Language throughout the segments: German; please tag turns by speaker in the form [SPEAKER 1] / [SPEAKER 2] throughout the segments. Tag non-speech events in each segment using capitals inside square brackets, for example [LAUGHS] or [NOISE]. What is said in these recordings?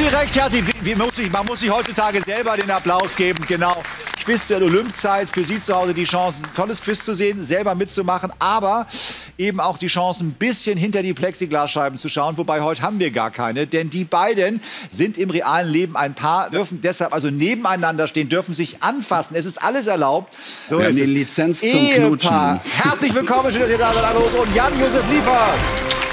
[SPEAKER 1] Sie recht herzlich. Wie, wie muss ich, man muss sich heutzutage selber den Applaus geben. Genau. Quiz der Olympiazeit. Für Sie zu Hause die Chance, ein tolles Quiz zu sehen, selber mitzumachen. Aber eben auch die Chance, ein bisschen hinter die Plexiglasscheiben zu schauen. Wobei heute haben wir gar keine. Denn die beiden sind im realen Leben ein Paar, dürfen deshalb also nebeneinander stehen, dürfen sich anfassen. Es ist alles erlaubt.
[SPEAKER 2] So wir haben die Lizenz zum Ehepaar. Knutschen.
[SPEAKER 1] Herzlich willkommen, schön, dass ihr da seid. Hallo und Jan-Josef Liefers.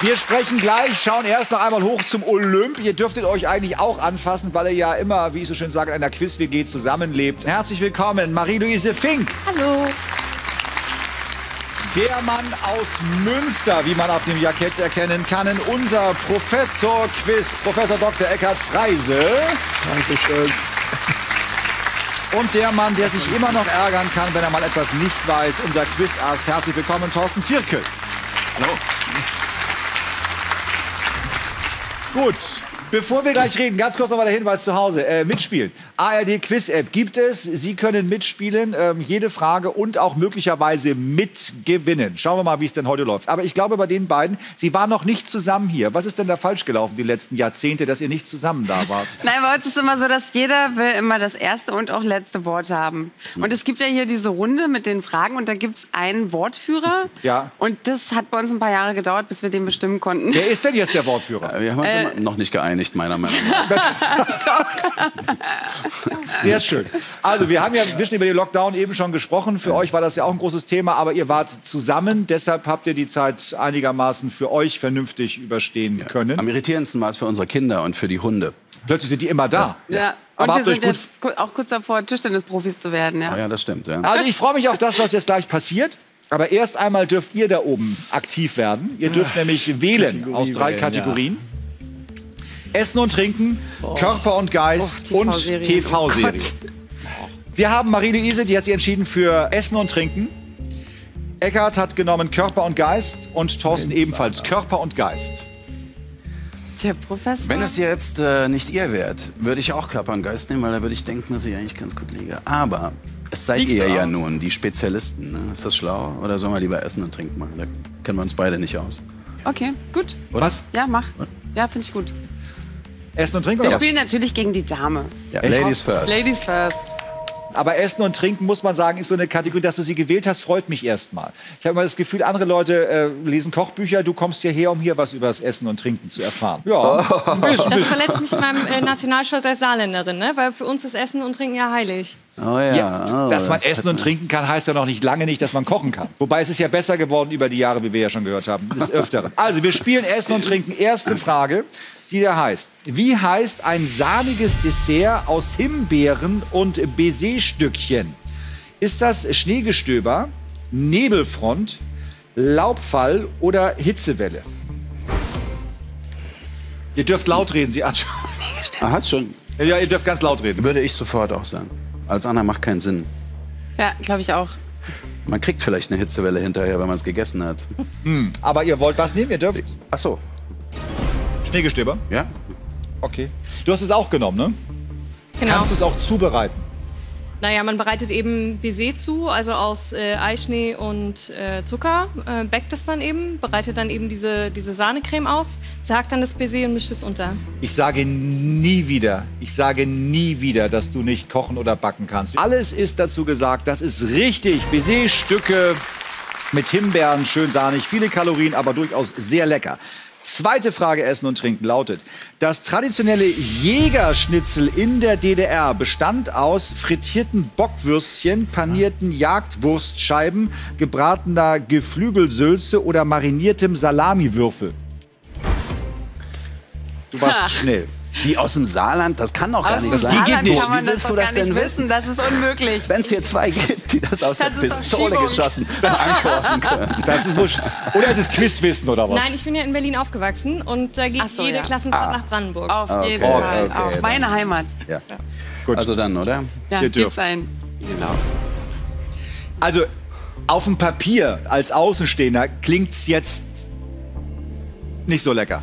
[SPEAKER 1] Wir sprechen gleich, schauen erst noch einmal hoch zum Olymp. Ihr dürftet euch eigentlich auch anfassen, weil ihr ja immer, wie ich so schön sage, in einer Quiz-WG zusammenlebt. Herzlich willkommen, Marie-Louise Fink.
[SPEAKER 3] Hallo.
[SPEAKER 1] Der Mann aus Münster, wie man auf dem Jackett erkennen kann, unser Professor Quiz, Professor Dr. Eckhard Freise.
[SPEAKER 2] Dankeschön.
[SPEAKER 1] Und der Mann, der sich immer noch ärgern kann, wenn er mal etwas nicht weiß, unser Quizass. Herzlich willkommen, Thorsten Zirkel.
[SPEAKER 4] Hallo.
[SPEAKER 1] Gut. Bevor wir gleich reden, ganz kurz noch mal der Hinweis zu Hause. Äh, mitspielen. ARD Quiz App gibt es. Sie können mitspielen, ähm, jede Frage und auch möglicherweise mitgewinnen. Schauen wir mal, wie es denn heute läuft. Aber ich glaube bei den beiden, Sie waren noch nicht zusammen hier. Was ist denn da falsch gelaufen die letzten Jahrzehnte, dass ihr nicht zusammen da wart? [LAUGHS]
[SPEAKER 3] Nein, bei uns ist immer so, dass jeder will immer das erste und auch letzte Wort haben. Und es gibt ja hier diese Runde mit den Fragen und da gibt es einen Wortführer.
[SPEAKER 1] Ja.
[SPEAKER 3] Und das hat bei uns ein paar Jahre gedauert, bis wir den bestimmen konnten.
[SPEAKER 1] Wer ist denn jetzt der Wortführer?
[SPEAKER 2] Wir haben uns
[SPEAKER 3] Äh,
[SPEAKER 2] noch nicht geeinigt, meiner Meinung nach. [LAUGHS]
[SPEAKER 1] Sehr schön. Also, wir haben ja ein bisschen über den Lockdown eben schon gesprochen. Für euch war das ja auch ein großes Thema, aber ihr wart zusammen. Deshalb habt ihr die Zeit einigermaßen für euch vernünftig überstehen können.
[SPEAKER 2] Am irritierendsten war es für unsere Kinder und für die Hunde.
[SPEAKER 1] Plötzlich sind die immer da.
[SPEAKER 3] Ja.
[SPEAKER 1] Aber
[SPEAKER 3] Und wir
[SPEAKER 1] habt euch
[SPEAKER 3] sind jetzt auch kurz davor, Tischtennisprofis zu werden. Ja.
[SPEAKER 2] Ah ja, das stimmt. Ja.
[SPEAKER 1] Also ich freue mich auf das, was jetzt gleich passiert. Aber erst einmal dürft ihr da oben aktiv werden. Ihr dürft nämlich wählen
[SPEAKER 2] Kategorie
[SPEAKER 1] aus drei
[SPEAKER 2] wählen,
[SPEAKER 1] Kategorien. Essen und Trinken, Körper und Geist
[SPEAKER 3] Oh,
[SPEAKER 1] und
[SPEAKER 3] TV-Serien.
[SPEAKER 1] TV-Serie.
[SPEAKER 3] Oh.
[SPEAKER 1] Wir haben Marie-Louise, die hat sich entschieden für Essen und Trinken. Eckhard hat genommen Körper und Geist und Thorsten ebenfalls Körper und Geist.
[SPEAKER 3] Der Professor.
[SPEAKER 2] Wenn es jetzt äh, nicht ihr wärt, würde ich auch Körper und Geist nehmen, weil da würde ich denken, dass ich eigentlich ganz gut liege. Aber es seid
[SPEAKER 1] Liegst
[SPEAKER 2] ihr ja nun, die Spezialisten. Ne? Ist das schlau? Oder sollen wir lieber Essen und Trinken machen? Da kennen wir uns beide nicht aus.
[SPEAKER 3] Okay, gut.
[SPEAKER 2] Oder?
[SPEAKER 1] Was?
[SPEAKER 3] Ja, mach. Ja, finde ich gut.
[SPEAKER 1] Essen und Trinken
[SPEAKER 3] Wir
[SPEAKER 1] oder was?
[SPEAKER 3] spielen natürlich gegen die Dame.
[SPEAKER 2] Ja, Ladies first.
[SPEAKER 3] Ladies first.
[SPEAKER 1] Aber Essen und Trinken, muss man sagen, ist so eine Kategorie, dass du sie gewählt hast, freut mich erstmal. Ich habe immer das Gefühl, andere Leute äh, lesen Kochbücher, du kommst hierher, um hier was über das Essen und Trinken zu erfahren. Ja, ein bisschen.
[SPEAKER 5] Das verletzt mich in meinem äh, Nationalstolz als Saarländerin, ne? weil für uns ist Essen und Trinken ja heilig.
[SPEAKER 2] Oh ja.
[SPEAKER 1] Ja,
[SPEAKER 2] oh,
[SPEAKER 1] dass man
[SPEAKER 2] das
[SPEAKER 1] essen und trinken kann, heißt ja noch nicht lange nicht, dass man kochen kann. Wobei es ist ja besser geworden über die Jahre, wie wir ja schon gehört haben, des Öfteren. Also wir spielen Essen und Trinken. Erste Frage, die da heißt: Wie heißt ein sahniges Dessert aus Himbeeren und Baiser-Stückchen? Ist das Schneegestöber, Nebelfront, Laubfall oder Hitzewelle? Ihr dürft laut reden, Sie anschauen.
[SPEAKER 2] Ah, hast schon.
[SPEAKER 1] Ja, ihr dürft ganz laut reden.
[SPEAKER 2] Würde ich sofort auch sagen. Als Anna macht keinen Sinn.
[SPEAKER 3] Ja, glaube ich auch.
[SPEAKER 2] Man kriegt vielleicht eine Hitzewelle hinterher, wenn man es gegessen hat.
[SPEAKER 1] Aber ihr wollt was nehmen? Ihr dürft
[SPEAKER 2] Ach so.
[SPEAKER 1] Schneegestöber.
[SPEAKER 2] Ja?
[SPEAKER 1] Okay. Du hast es auch genommen, ne?
[SPEAKER 5] Genau.
[SPEAKER 1] Kannst du es auch zubereiten?
[SPEAKER 5] Naja, man bereitet eben Baiser zu, also aus äh, Eischnee und äh, Zucker, äh, backt es dann eben, bereitet dann eben diese, diese Sahnecreme auf, zagt dann das Baiser und mischt es unter.
[SPEAKER 1] Ich sage nie wieder, ich sage nie wieder, dass du nicht kochen oder backen kannst. Alles ist dazu gesagt, das ist richtig. Baiser-Stücke mit Himbeeren, schön sahnig, viele Kalorien, aber durchaus sehr lecker. Zweite Frage Essen und Trinken lautet, das traditionelle Jägerschnitzel in der DDR bestand aus frittierten Bockwürstchen, panierten Jagdwurstscheiben, gebratener Geflügelsülze oder mariniertem Salamiwürfel. Du warst schnell.
[SPEAKER 2] Die aus dem Saarland, das kann doch gar
[SPEAKER 3] Aus
[SPEAKER 2] nicht sein.
[SPEAKER 1] geht
[SPEAKER 3] Saarland
[SPEAKER 1] nicht.
[SPEAKER 3] kann man
[SPEAKER 2] Wie
[SPEAKER 3] das
[SPEAKER 2] willst
[SPEAKER 3] doch
[SPEAKER 2] du das denn
[SPEAKER 3] wissen. Das ist unmöglich.
[SPEAKER 2] Wenn es hier zwei gibt, die das aus
[SPEAKER 3] Das
[SPEAKER 2] der Pistole geschossen antworten [LAUGHS] können.
[SPEAKER 1] Das ist wusch. Oder ist es Quizwissen oder was?
[SPEAKER 5] Nein, ich bin ja in Berlin aufgewachsen und da geht
[SPEAKER 3] so,
[SPEAKER 5] jede
[SPEAKER 3] ja.
[SPEAKER 5] Klassenfahrt nach Brandenburg.
[SPEAKER 3] Auf jeden
[SPEAKER 2] Okay,
[SPEAKER 3] Fall.
[SPEAKER 1] okay,
[SPEAKER 3] Auf
[SPEAKER 1] dann.
[SPEAKER 3] meine Heimat.
[SPEAKER 2] Ja.
[SPEAKER 1] Gut.
[SPEAKER 2] Also dann, oder?
[SPEAKER 3] Ja,
[SPEAKER 1] Ihr dürft.
[SPEAKER 3] ein. Genau.
[SPEAKER 1] Also auf dem Papier als Außenstehender klingt's jetzt nicht so lecker.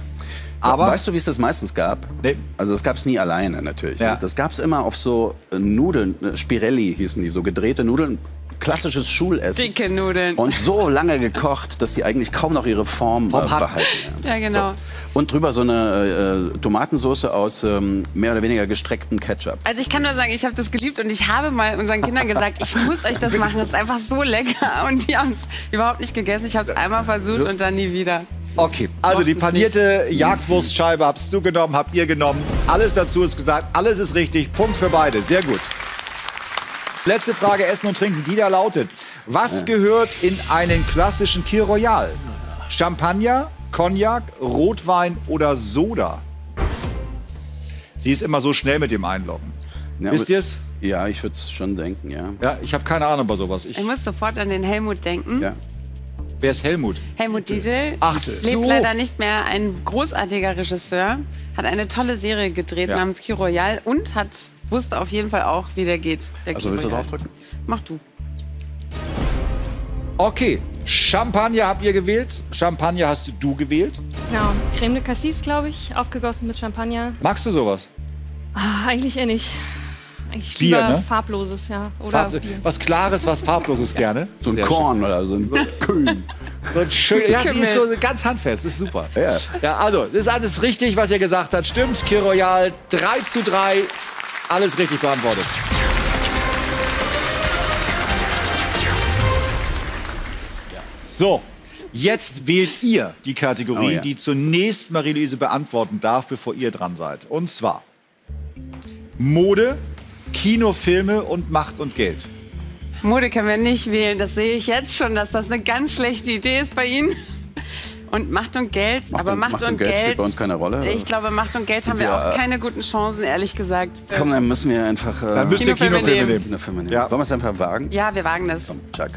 [SPEAKER 1] Aber
[SPEAKER 2] weißt du, wie es das meistens gab?
[SPEAKER 1] Nee.
[SPEAKER 2] Also das gab es nie alleine natürlich.
[SPEAKER 1] Ja.
[SPEAKER 2] Das gab es immer auf so äh, Nudeln, äh, Spirelli hießen die, so gedrehte Nudeln, klassisches Schulessen.
[SPEAKER 3] Dicke Nudeln.
[SPEAKER 2] Und so lange gekocht, dass die eigentlich kaum noch ihre Form äh, behalten.
[SPEAKER 3] Ja, genau.
[SPEAKER 2] Und drüber so eine äh, Tomatensauce aus ähm, mehr oder weniger gestrecktem Ketchup.
[SPEAKER 3] Also ich kann nur sagen, ich habe das geliebt und ich habe mal unseren Kindern gesagt, ich muss euch das machen. Es ist einfach so lecker. Und die haben es überhaupt nicht gegessen. Ich habe es einmal versucht und dann nie wieder.
[SPEAKER 1] Okay, also die panierte Jagdwurstscheibe hast du genommen, habt ihr genommen. Alles dazu ist gesagt, alles ist richtig. Punkt für beide. Sehr gut. Letzte Frage, Essen und Trinken, die da lautet. Was gehört in einen klassischen Kir Royal? Champagner, Cognac, Rotwein oder Soda? Sie ist immer so schnell mit dem Einloggen.
[SPEAKER 2] Ja,
[SPEAKER 1] Wisst
[SPEAKER 2] aber-
[SPEAKER 1] ihr's?
[SPEAKER 2] Ja, ich würde es schon denken, ja.
[SPEAKER 1] Ja, ich habe keine Ahnung bei sowas. Ich,
[SPEAKER 3] Ich muss sofort an den Helmut denken.
[SPEAKER 2] ja.
[SPEAKER 1] wer ist Helmut?
[SPEAKER 3] Helmut Dietl
[SPEAKER 1] Ach
[SPEAKER 3] lebt
[SPEAKER 1] so.
[SPEAKER 3] leider nicht mehr. Ein großartiger Regisseur. Hat eine tolle Serie gedreht
[SPEAKER 1] Ja.
[SPEAKER 3] namens Key Royal und hat wusste auf jeden Fall auch, wie der geht. Der
[SPEAKER 2] Also willst du draufdrücken?
[SPEAKER 3] Mach du.
[SPEAKER 1] Okay, Champagner habt ihr gewählt. Champagner hast du gewählt.
[SPEAKER 5] Genau. Creme de Cassis, glaube ich, aufgegossen mit Champagner.
[SPEAKER 1] Magst du sowas?
[SPEAKER 5] Ah, eigentlich eher nicht. Eigentlich
[SPEAKER 1] Bier,
[SPEAKER 5] lieber
[SPEAKER 1] ne?
[SPEAKER 5] farbloses, ja. Oder
[SPEAKER 1] Farb,
[SPEAKER 5] Bier.
[SPEAKER 1] was Klares, was Farbloses gerne.
[SPEAKER 2] So ein
[SPEAKER 1] Sehr
[SPEAKER 2] Korn oder so ein Kühn.
[SPEAKER 1] schön. So ein schön, ja, sie ist so ganz handfest, ist super.
[SPEAKER 2] Ja.
[SPEAKER 1] Ja, also, das ist alles richtig, was ihr gesagt habt. Stimmt, Kir Royal 3 zu 3. Alles richtig beantwortet. So, jetzt wählt ihr die Kategorie,
[SPEAKER 2] Oh ja.
[SPEAKER 1] die zunächst Marie-Louise beantworten darf, bevor ihr dran seid. Und zwar Mode, Kinofilme und Macht und Geld.
[SPEAKER 3] Mode können wir nicht wählen. Das sehe ich jetzt schon, dass das eine ganz schlechte Idee ist bei Ihnen. Und Macht und Geld,
[SPEAKER 2] Macht
[SPEAKER 3] aber
[SPEAKER 2] und-
[SPEAKER 3] Macht,
[SPEAKER 2] Macht
[SPEAKER 3] und,
[SPEAKER 2] und Geld
[SPEAKER 3] Geld,
[SPEAKER 2] spielt bei uns keine Rolle.
[SPEAKER 3] Ich glaube, Macht und Geld haben wir
[SPEAKER 2] wir,
[SPEAKER 3] auch
[SPEAKER 2] äh,
[SPEAKER 3] keine guten Chancen, ehrlich gesagt.
[SPEAKER 2] Komm, dann müssen wir einfach. Äh,
[SPEAKER 1] Dann müsst ihr
[SPEAKER 3] Kinofilme
[SPEAKER 1] Kinofilme
[SPEAKER 3] nehmen.
[SPEAKER 1] nehmen.
[SPEAKER 2] Kinofilme nehmen.
[SPEAKER 1] Ja.
[SPEAKER 2] Wollen wir es einfach wagen?
[SPEAKER 3] Ja, wir wagen das.
[SPEAKER 2] Komm, Chuck.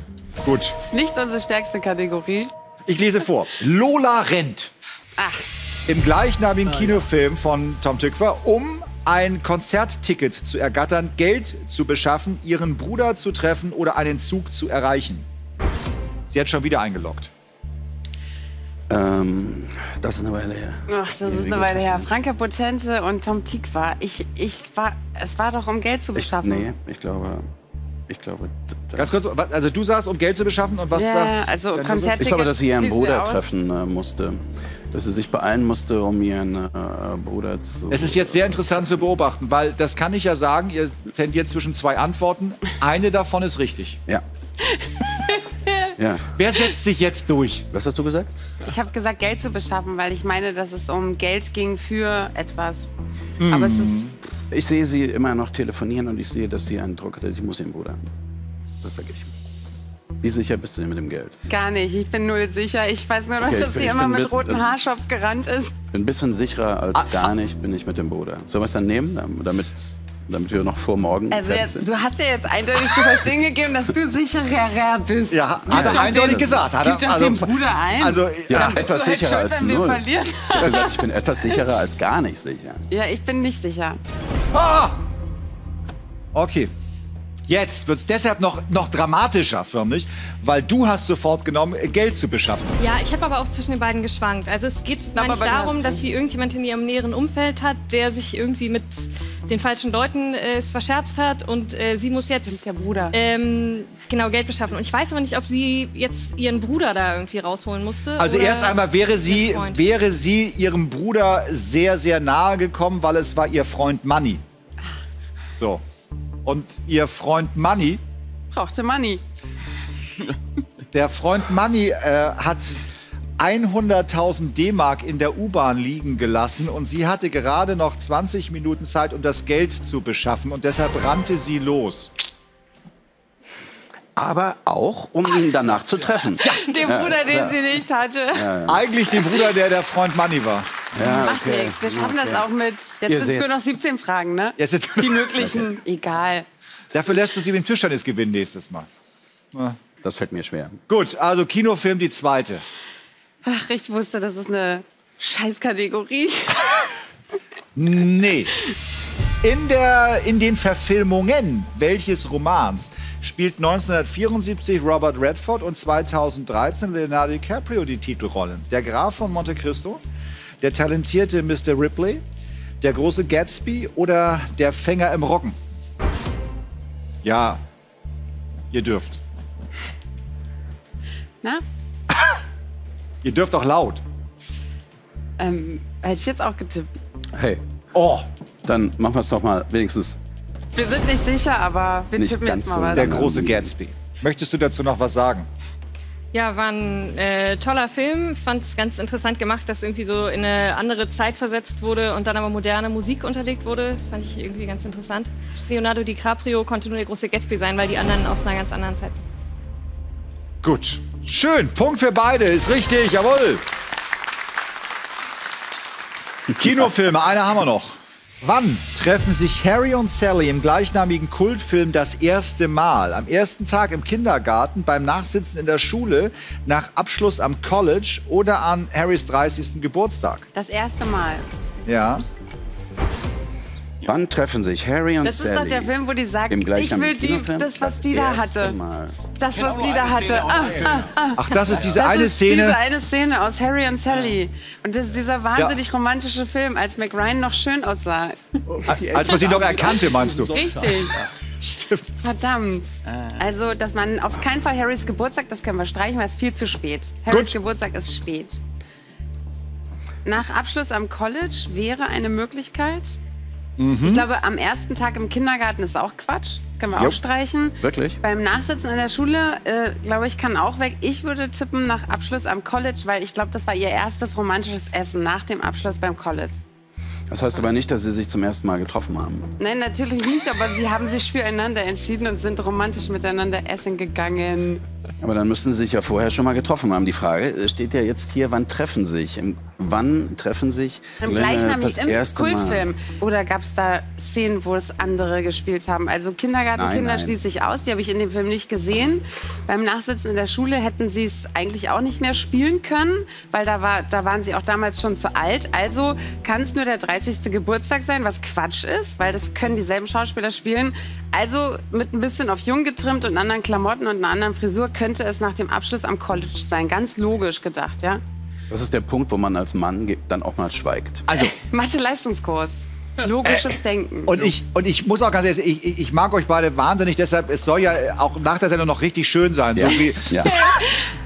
[SPEAKER 1] Gut,
[SPEAKER 3] Ist nicht unsere stärkste Kategorie.
[SPEAKER 1] ich lese vor. Lola rennt.
[SPEAKER 3] Ach,
[SPEAKER 1] im gleichnamigen Kinofilm von Tom Tykwer, um ein Konzertticket zu ergattern, Geld zu beschaffen, ihren Bruder zu treffen oder einen Zug zu erreichen. Sie hat schon wieder eingeloggt.
[SPEAKER 2] Ähm, das ist eine Weile her.
[SPEAKER 3] ach, das ist eine Weile her. Franka Potente und Tom Tikva. Ich, ich war, es war doch um Geld zu
[SPEAKER 2] Ich,
[SPEAKER 3] beschaffen.
[SPEAKER 2] nee, ich glaube. Ich glaube.
[SPEAKER 1] Ganz kurz, also du sagst, um Geld zu beschaffen und was
[SPEAKER 3] Ja,
[SPEAKER 1] sagst
[SPEAKER 3] also
[SPEAKER 1] dein Bruder?
[SPEAKER 3] Konzert-
[SPEAKER 2] Ich glaube, dass sie ihren Bruder
[SPEAKER 3] aus.
[SPEAKER 2] treffen äh, musste. Dass sie sich beeilen musste, um ihren äh, Bruder zu.
[SPEAKER 1] Es ist jetzt sehr interessant zu beobachten, weil das kann ich ja sagen, ihr tendiert zwischen zwei Antworten. Eine davon ist richtig.
[SPEAKER 2] Ja. [LAUGHS] ja.
[SPEAKER 1] Wer setzt sich jetzt durch?
[SPEAKER 2] Was hast du gesagt?
[SPEAKER 3] Ich habe gesagt, Geld zu beschaffen, weil ich meine, dass es um Geld ging für etwas. Aber es ist.
[SPEAKER 2] Ich sehe sie immer noch telefonieren und ich sehe, dass sie einen Druck hat. Sie muss ihren Bruder. Das sage ich. Wie sicher bist du denn mit dem Geld?
[SPEAKER 3] Gar nicht, ich bin null sicher. Ich weiß nur noch,
[SPEAKER 2] Okay, ich
[SPEAKER 3] dass
[SPEAKER 2] bin-
[SPEAKER 3] sie
[SPEAKER 2] ich
[SPEAKER 3] immer mit
[SPEAKER 2] mit-
[SPEAKER 3] rotem Haarschopf gerannt ist.
[SPEAKER 2] Bin ein bisschen sicherer
[SPEAKER 3] Ah,
[SPEAKER 2] als gar nicht, bin ich mit dem Bruder. Sollen wir es dann nehmen, damit, damit wir noch vor morgen
[SPEAKER 3] Also
[SPEAKER 2] fertig
[SPEAKER 3] jetzt,
[SPEAKER 2] sind?
[SPEAKER 3] du hast ja jetzt eindeutig zu verstehen gegeben, dass du sicherer bist.
[SPEAKER 1] Ja, hat er eindeutig
[SPEAKER 3] den-
[SPEAKER 1] gesagt. Hat
[SPEAKER 3] Gib
[SPEAKER 1] er,
[SPEAKER 3] doch dem Bruder ein.
[SPEAKER 1] Also,
[SPEAKER 2] ja,
[SPEAKER 1] ja,
[SPEAKER 2] etwas
[SPEAKER 3] halt
[SPEAKER 2] sicherer
[SPEAKER 3] schuld,
[SPEAKER 2] als
[SPEAKER 3] wenn wir
[SPEAKER 2] null.
[SPEAKER 3] verlieren.
[SPEAKER 2] Also, ich bin etwas sicherer als gar nicht sicher.
[SPEAKER 3] Ja, ich bin nicht sicher.
[SPEAKER 1] Okay. Jetzt wird es deshalb noch, noch dramatischer, förmlich, weil du hast sofort genommen, Geld zu beschaffen.
[SPEAKER 5] Ja, ich habe aber auch zwischen den beiden geschwankt. Also es geht
[SPEAKER 3] Aber hast
[SPEAKER 5] darum, dass sie irgendjemand in ihrem näheren Umfeld hat, der sich irgendwie mit den falschen Leuten äh, es verscherzt hat und äh, sie muss
[SPEAKER 3] Stimmt,
[SPEAKER 5] jetzt
[SPEAKER 3] der Bruder.
[SPEAKER 5] ähm, genau Geld beschaffen. Und ich weiß aber nicht, ob sie jetzt ihren Bruder da irgendwie rausholen musste.
[SPEAKER 1] Also erst einmal wäre sie, wäre sie ihrem Bruder sehr, sehr nahe gekommen, weil es war ihr Freund Manny. So. Und ihr Freund Manny,
[SPEAKER 3] Brauchte Money.
[SPEAKER 1] der Freund Manny äh, hat 100.000 D-Mark in der U-Bahn liegen gelassen und sie hatte gerade noch 20 Minuten Zeit, um das Geld zu beschaffen und deshalb rannte sie los.
[SPEAKER 2] Aber auch, um ihn danach zu treffen.
[SPEAKER 3] Den Bruder, den sie nicht hatte.
[SPEAKER 1] Eigentlich den Bruder, der der Freund Manny war.
[SPEAKER 2] Ja,
[SPEAKER 3] Macht
[SPEAKER 2] okay.
[SPEAKER 3] nichts. Wir schaffen das auch mit.
[SPEAKER 2] Ihr
[SPEAKER 3] Jetzt sind
[SPEAKER 2] seht.
[SPEAKER 3] nur noch 17 Fragen, ne?
[SPEAKER 1] Jetzt sind-
[SPEAKER 3] Die möglichen. [LAUGHS] Egal.
[SPEAKER 1] Dafür lässt du sie mit dem Tischtennis gewinnen nächstes Mal.
[SPEAKER 2] Das fällt mir schwer.
[SPEAKER 1] Gut, also Kinofilm die zweite.
[SPEAKER 3] Ach, ich wusste, das ist eine Scheißkategorie. [LAUGHS]
[SPEAKER 1] Nee. In, der, in den Verfilmungen welches Romans spielt 1974 Robert Redford und 2013 Leonardo DiCaprio die Titelrollen? Der Graf von Monte Cristo, der talentierte Mr. Ripley, der große Gatsby oder der Fänger im Roggen? Ja, ihr dürft.
[SPEAKER 3] Na? [LAUGHS]
[SPEAKER 1] Ihr dürft auch laut.
[SPEAKER 3] Ähm, hätte ich jetzt auch getippt.
[SPEAKER 2] Hey,
[SPEAKER 1] Oh,
[SPEAKER 2] dann machen wir es doch mal wenigstens.
[SPEAKER 3] Wir sind nicht sicher, aber wir
[SPEAKER 2] Nicht
[SPEAKER 3] tippen
[SPEAKER 2] ganz
[SPEAKER 3] jetzt
[SPEAKER 2] so
[SPEAKER 3] mal was.
[SPEAKER 1] der große Gatsby. Möchtest du dazu noch was sagen?
[SPEAKER 5] Ja, war ein äh, toller Film. Fand es ganz interessant gemacht, dass irgendwie so in eine andere Zeit versetzt wurde und dann aber moderne Musik unterlegt wurde. Das fand ich irgendwie ganz interessant. Leonardo DiCaprio konnte nur der große Gatsby sein, weil die anderen aus einer ganz anderen Zeit sind.
[SPEAKER 1] Gut. Schön. Punkt für beide. Ist richtig. Jawohl. [LAUGHS] Kinofilme. Eine haben wir noch. Wann treffen sich Harry und Sally im gleichnamigen Kultfilm das erste Mal? Am ersten Tag im Kindergarten, beim Nachsitzen in der Schule, nach Abschluss am College oder an Harrys 30. Geburtstag?
[SPEAKER 3] Das erste Mal.
[SPEAKER 1] Ja.
[SPEAKER 2] Wann treffen sich Harry und
[SPEAKER 3] Das ist
[SPEAKER 2] Sally?
[SPEAKER 3] doch der Film, wo die sagt,
[SPEAKER 2] Im
[SPEAKER 3] ich will die, das, was die da hatte.
[SPEAKER 2] Mal.
[SPEAKER 3] Das, was
[SPEAKER 4] nur
[SPEAKER 3] die da hatte. Ah, ah, ah.
[SPEAKER 1] Ach, das ist diese
[SPEAKER 3] Das
[SPEAKER 1] eine
[SPEAKER 3] ist
[SPEAKER 1] Szene.
[SPEAKER 3] diese eine Szene aus Harry und Sally. Und das ist dieser wahnsinnig romantische Film, als Mac Ryan noch schön aussah.
[SPEAKER 1] Als man sie noch erkannte, meinst du? [LAUGHS]
[SPEAKER 3] Richtig. Verdammt. Also, dass man auf keinen Fall Harrys Geburtstag, das können wir streichen, weil es viel zu spät. Harrys
[SPEAKER 1] Gut.
[SPEAKER 3] Geburtstag ist spät. Nach Abschluss am College wäre eine Möglichkeit. Ich glaube, am ersten Tag im Kindergarten ist auch Quatsch. Können wir
[SPEAKER 1] Jo.
[SPEAKER 3] auch streichen.
[SPEAKER 2] Wirklich?
[SPEAKER 3] Beim Nachsitzen in der Schule, äh, glaube ich, kann auch weg. Ich würde tippen nach Abschluss am College, weil ich glaube, das war ihr erstes romantisches Essen nach dem Abschluss beim College.
[SPEAKER 2] Das heißt aber nicht, dass sie sich zum ersten Mal getroffen haben.
[SPEAKER 3] Nein, natürlich nicht, aber sie haben sich füreinander entschieden und sind romantisch miteinander essen gegangen.
[SPEAKER 2] Aber dann müssen sie sich ja vorher schon mal getroffen haben. Die Frage steht ja jetzt hier, wann treffen sich? Im, wann treffen sich
[SPEAKER 3] Im gleichnamigen, im
[SPEAKER 2] erste
[SPEAKER 3] Kultfilm.
[SPEAKER 2] Mal?
[SPEAKER 3] Oder gab es da Szenen, wo es andere gespielt haben? Also Kindergartenkinder schließe ich aus, die habe ich in dem Film nicht gesehen. Beim Nachsitzen in der Schule hätten sie es eigentlich auch nicht mehr spielen können, weil da, war, da waren sie auch damals schon zu alt. Also kann es nur der 30. Geburtstag sein, was Quatsch ist, weil das können dieselben Schauspieler spielen. Also mit ein bisschen auf jung getrimmt und anderen Klamotten und einer anderen Frisur könnte es nach dem Abschluss am College sein. Ganz logisch gedacht, ja?
[SPEAKER 2] Das ist der Punkt, wo man als Mann dann auch mal schweigt.
[SPEAKER 1] Also, [LAUGHS]
[SPEAKER 3] Mathe-Leistungskurs. Logisches Denken.
[SPEAKER 1] Und ich, und ich muss auch ganz ehrlich, ich, ich- ich mag euch beide wahnsinnig, deshalb, es soll ja auch nach der Sendung noch richtig schön sein.
[SPEAKER 2] Ja.
[SPEAKER 1] So wie
[SPEAKER 2] Ja.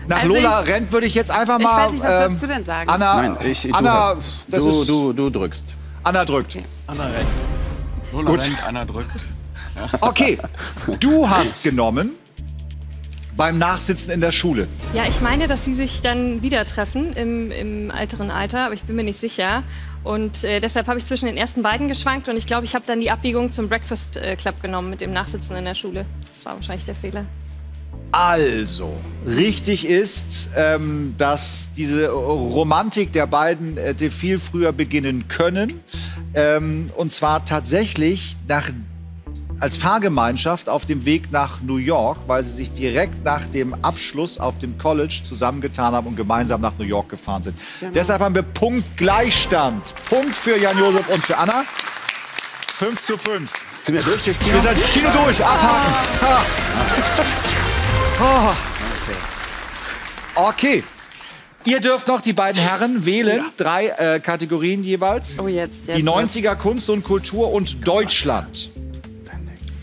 [SPEAKER 1] nach
[SPEAKER 3] Also
[SPEAKER 1] Lola
[SPEAKER 3] ich-
[SPEAKER 1] rennt, würde ich jetzt einfach
[SPEAKER 3] Ich
[SPEAKER 1] mal.
[SPEAKER 3] weiß nicht, was
[SPEAKER 1] ähm,
[SPEAKER 3] würdest du denn sagen?
[SPEAKER 1] Anna,
[SPEAKER 2] Nein, ich, du,
[SPEAKER 1] Anna,
[SPEAKER 2] hast,
[SPEAKER 1] das
[SPEAKER 2] du,
[SPEAKER 1] ist,
[SPEAKER 2] du, du drückst.
[SPEAKER 1] Anna drückt.
[SPEAKER 4] Anna rennt. Lola
[SPEAKER 1] Gut.
[SPEAKER 4] rennt, Anna drückt.
[SPEAKER 1] Okay, du hast [LAUGHS] genommen beim Nachsitzen in der Schule.
[SPEAKER 5] Ja, ich meine, dass sie sich dann wieder treffen im, im älteren Alter, aber ich bin mir nicht sicher. Und äh, deshalb habe ich zwischen den ersten beiden geschwankt und ich glaube, ich habe dann die Abbiegung zum Breakfast äh, Club genommen mit dem Nachsitzen in der Schule. Das war wahrscheinlich der Fehler.
[SPEAKER 1] Also, richtig ist, ähm, dass diese Romantik der beiden hätte viel früher beginnen können. Ähm, und zwar tatsächlich nach, als Fahrgemeinschaft auf dem Weg nach New York, weil sie sich direkt nach dem Abschluss auf dem College zusammengetan haben und gemeinsam nach New York gefahren sind. Deshalb haben wir Punkt Gleichstand. Punkt für Jan-Josef und für Anna. 5 zu 5.
[SPEAKER 2] Sind wir durch durch Kino?
[SPEAKER 1] Wir sind Kino durch, abhaken. Ha. Oh. Okay. Ihr dürft noch die beiden Herren wählen. Drei äh, Kategorien jeweils.
[SPEAKER 3] Oh, jetzt, jetzt
[SPEAKER 1] die
[SPEAKER 3] wird's.
[SPEAKER 1] 90er Kunst und Kultur und Deutschland.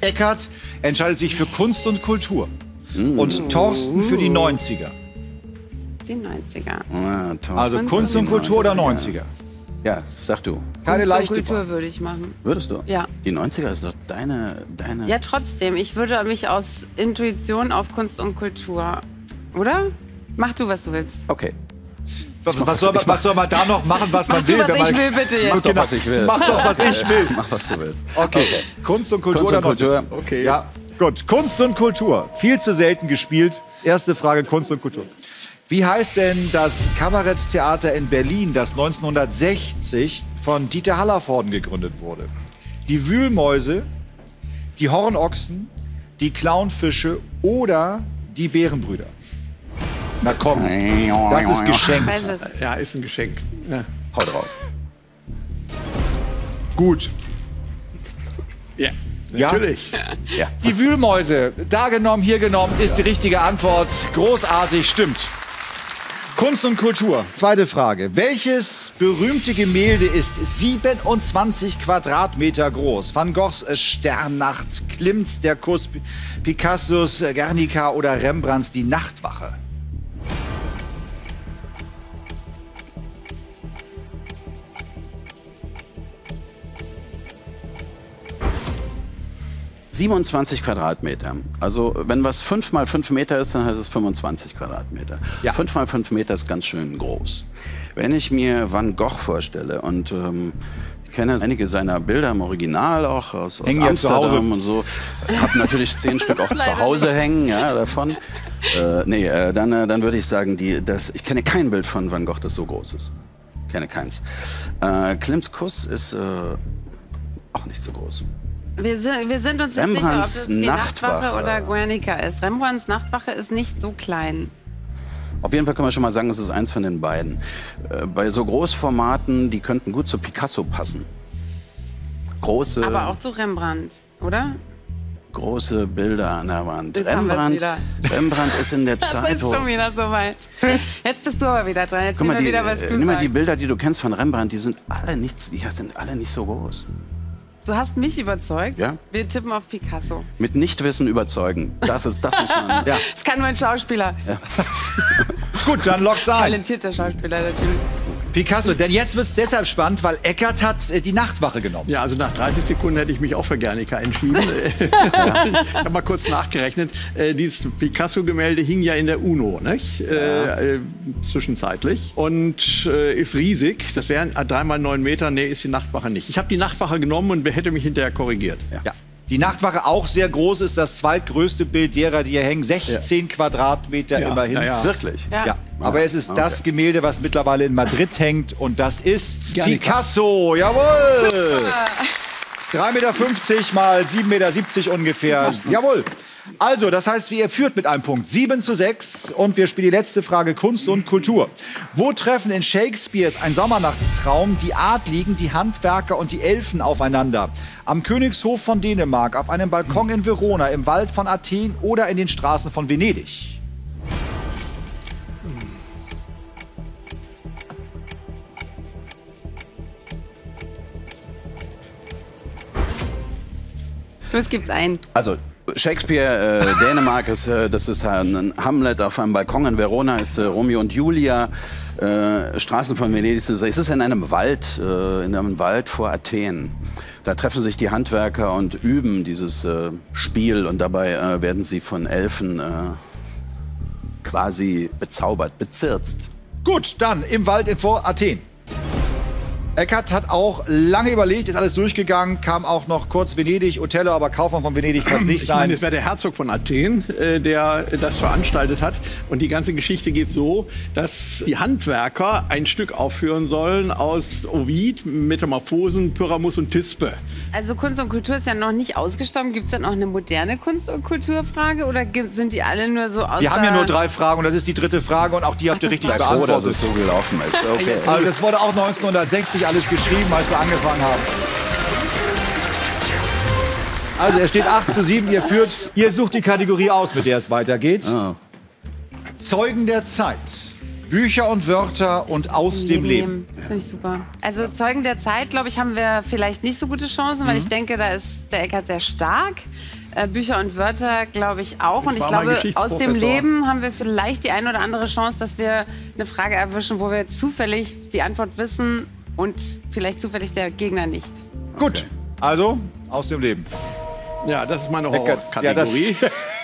[SPEAKER 1] Eckart entscheidet sich für Kunst und Kultur. Und Thorsten für die 90er.
[SPEAKER 3] Die 90er.
[SPEAKER 2] Ah, Thorsten.
[SPEAKER 1] Also Kunst und Kultur oder 90er.
[SPEAKER 2] Ja, sag du.
[SPEAKER 1] Keine
[SPEAKER 3] Kunst und
[SPEAKER 1] leichte
[SPEAKER 3] Kultur würde ich machen.
[SPEAKER 2] Würdest du?
[SPEAKER 3] Ja.
[SPEAKER 2] Die 90er ist doch deine. deine
[SPEAKER 3] Ja, trotzdem. Ich würde mich aus Intuition auf Kunst und Kultur. Oder? Mach du, was du willst.
[SPEAKER 2] Okay.
[SPEAKER 1] Was, was, soll, man, was soll man da noch machen, was
[SPEAKER 3] Mach
[SPEAKER 1] man
[SPEAKER 3] du,
[SPEAKER 1] will?
[SPEAKER 3] was
[SPEAKER 1] wenn
[SPEAKER 3] ich
[SPEAKER 1] man,
[SPEAKER 3] will, bitte jetzt.
[SPEAKER 2] Mach doch, was ich will.
[SPEAKER 1] Mach doch, was ich [LAUGHS] will.
[SPEAKER 2] Mach, was du willst.
[SPEAKER 1] Okay. Kunst und Kultur
[SPEAKER 2] Kunst und
[SPEAKER 1] oder 90er?
[SPEAKER 2] Kultur.
[SPEAKER 1] Okay. Ja, gut. Kunst und Kultur. Viel zu selten gespielt. Erste Frage, Kunst und Kultur. Wie heißt denn das Kabaretttheater in Berlin, das 1960 von Dieter Hallervorden gegründet wurde? Die Wühlmäuse, die Hornochsen, die Clownfische oder die Bärenbrüder? Na komm, das ist geschenkt.
[SPEAKER 4] Ja, ist ein Geschenk. Ja.
[SPEAKER 2] Hau drauf.
[SPEAKER 1] Gut.
[SPEAKER 4] ja.
[SPEAKER 1] Ja?
[SPEAKER 4] Natürlich. [LAUGHS]
[SPEAKER 1] Die Wühlmäuse, da genommen, hier genommen, ist die richtige Antwort. Großartig, stimmt. Kunst und Kultur. Zweite Frage. Welches berühmte Gemälde ist 27 Quadratmeter groß? Van Goghs äh, Sternnacht, Klimts Der Kuss, Picassos Guernica oder Rembrandts Die Nachtwache?
[SPEAKER 2] 27 Quadratmeter. Also wenn was 5 mal 5 Meter ist, dann heißt es 25 Quadratmeter.
[SPEAKER 1] Ja.
[SPEAKER 2] 5 mal 5 Meter ist ganz schön groß. Wenn ich mir Van Gogh vorstelle und ähm, ich kenne einige seiner Bilder im Original auch aus, aus. Amsterdam und so. Hab natürlich zehn Stück auch [LAUGHS] zu Hause hängen, ja, davon. Äh, nee, äh, dann, äh, dann würde ich sagen, die, das, ich kenne kein Bild von Van Gogh, das so groß ist. Kenne keins. Äh, Klimts Kuss ist äh, auch nicht so groß.
[SPEAKER 3] Wir sind, wir sind uns nicht sicher, ob
[SPEAKER 2] Rembrandts
[SPEAKER 3] das die
[SPEAKER 2] Nachtwache.
[SPEAKER 3] Nachtwache oder Guernica ist. Rembrandts Nachtwache ist nicht so klein.
[SPEAKER 2] Auf jeden Fall können wir schon mal sagen, es ist eins von den beiden. Äh, bei so Großformaten, die könnten gut zu Picasso passen. Große,
[SPEAKER 3] Aber auch zu Rembrandt, oder?
[SPEAKER 2] große Bilder an der Wand.
[SPEAKER 3] Jetzt
[SPEAKER 2] Rembrandt. Rembrandt ist in der [LAUGHS]
[SPEAKER 3] Das
[SPEAKER 2] Zeit,
[SPEAKER 3] ist schon wieder so weit. Jetzt bist du aber wieder dran. Jetzt
[SPEAKER 2] Guck mal, die,
[SPEAKER 3] wieder, was
[SPEAKER 2] äh,
[SPEAKER 3] du
[SPEAKER 2] nimm mal die. Bilder, die du kennst von Rembrandt, die sind alle nicht, die sind alle nicht so groß.
[SPEAKER 3] Du hast mich überzeugt.
[SPEAKER 2] Ja.
[SPEAKER 3] Wir tippen auf Picasso.
[SPEAKER 2] Mit Nichtwissen überzeugen. Das ist, das muss man.
[SPEAKER 1] Ja. [LAUGHS]
[SPEAKER 3] Das kann nur ein Schauspieler. [LAUGHS]
[SPEAKER 1] Gut, dann lockt's ein.
[SPEAKER 3] Talentierter Schauspieler natürlich.
[SPEAKER 1] Picasso, denn jetzt wird's deshalb spannend, weil Eckert hat äh, die Nachtwache genommen.
[SPEAKER 4] Ja, also nach 30 Sekunden hätte ich mich auch für Guernica entschieden. [LAUGHS] [LAUGHS] ich habe mal kurz nachgerechnet. Äh, dieses Picasso-Gemälde hing ja in der UNO, nicht? Äh, äh, zwischenzeitlich. Und äh, ist riesig. Das wären dreimal neun Meter. Nee, ist die Nachtwache nicht. Ich habe die Nachtwache genommen und hätte mich hinterher korrigiert.
[SPEAKER 1] Ja. Die Nachtwache auch sehr groß, ist das zweitgrößte Bild derer, die hier hängen. 16 Quadratmeter
[SPEAKER 4] Ja,
[SPEAKER 1] immerhin.
[SPEAKER 4] ja.
[SPEAKER 2] Wirklich?
[SPEAKER 3] Ja.
[SPEAKER 1] Aber es ist das Gemälde, was mittlerweile in Madrid hängt und das ist
[SPEAKER 4] Guernica.
[SPEAKER 1] Picasso. Jawohl! 3,50 Meter mal 7,70 Meter ungefähr. Jawohl. Also, das heißt, ihr führt mit einem Punkt. 7 zu 6. Und wir spielen die letzte Frage Kunst und Kultur. Wo treffen in Shakespeares Ein Sommernachtstraum die Adligen, die Handwerker und die Elfen aufeinander? Am Königshof von Dänemark, auf einem Balkon in Verona, im Wald von Athen oder in den Straßen von Venedig?
[SPEAKER 3] Los gibt's ein.
[SPEAKER 2] Also Shakespeare, äh, Dänemark ist, äh, das ist ein Hamlet auf einem Balkon in Verona, ist äh, Romeo und Julia, äh, Straßen von Venedig. Es ist in einem Wald, äh, in einem Wald vor Athen. Da treffen sich die Handwerker und üben dieses äh, Spiel und dabei äh, werden sie von Elfen äh, quasi bezaubert, bezirzt.
[SPEAKER 1] Gut, dann im Wald in vor Athen. Eckert hat auch lange überlegt, ist alles durchgegangen, kam auch noch kurz Venedig, Othello, aber Kaufmann von Venedig kann es nicht
[SPEAKER 4] Ich meine,
[SPEAKER 1] sein.
[SPEAKER 4] es wäre der Herzog von Athen, äh, der das veranstaltet hat. Und die ganze Geschichte geht so, dass die Handwerker ein Stück aufführen sollen aus Ovid, Metamorphosen, Pyramus und Thisbe.
[SPEAKER 3] Also Kunst und Kultur ist ja noch nicht ausgestorben. Gibt es denn auch eine moderne Kunst- und Kulturfrage oder sind die alle nur so aus
[SPEAKER 1] Wir haben ja nur drei Fragen und das ist die dritte Frage und auch die habt ihr richtig
[SPEAKER 2] Sei froh, dass
[SPEAKER 1] beantwortet.
[SPEAKER 2] es so gelaufen ist. Okay.
[SPEAKER 1] Also das wurde auch 1960 alles geschrieben, als wir angefangen haben. Also er steht 8 zu 7, ihr führt. Ihr sucht die Kategorie aus, mit der es weitergeht.
[SPEAKER 2] Ah.
[SPEAKER 1] Zeugen der Zeit. Bücher und Wörter und aus dem Leben.
[SPEAKER 3] Finde ich super. Also Zeugen der Zeit, glaube ich, haben wir vielleicht nicht so gute Chancen,
[SPEAKER 1] Mhm.
[SPEAKER 3] weil ich denke, da ist der Eckert sehr stark. Äh, Bücher und Wörter, glaube ich, auch. Und ich
[SPEAKER 4] war mal
[SPEAKER 3] glaube, aus dem. Leben haben wir vielleicht die ein oder andere Chance, dass wir eine Frage erwischen, wo wir zufällig die Antwort wissen und vielleicht zufällig der Gegner nicht.
[SPEAKER 1] Gut, also aus dem Leben.
[SPEAKER 4] Ja, das ist meine
[SPEAKER 1] Ja, das,
[SPEAKER 4] Horrorkategorie.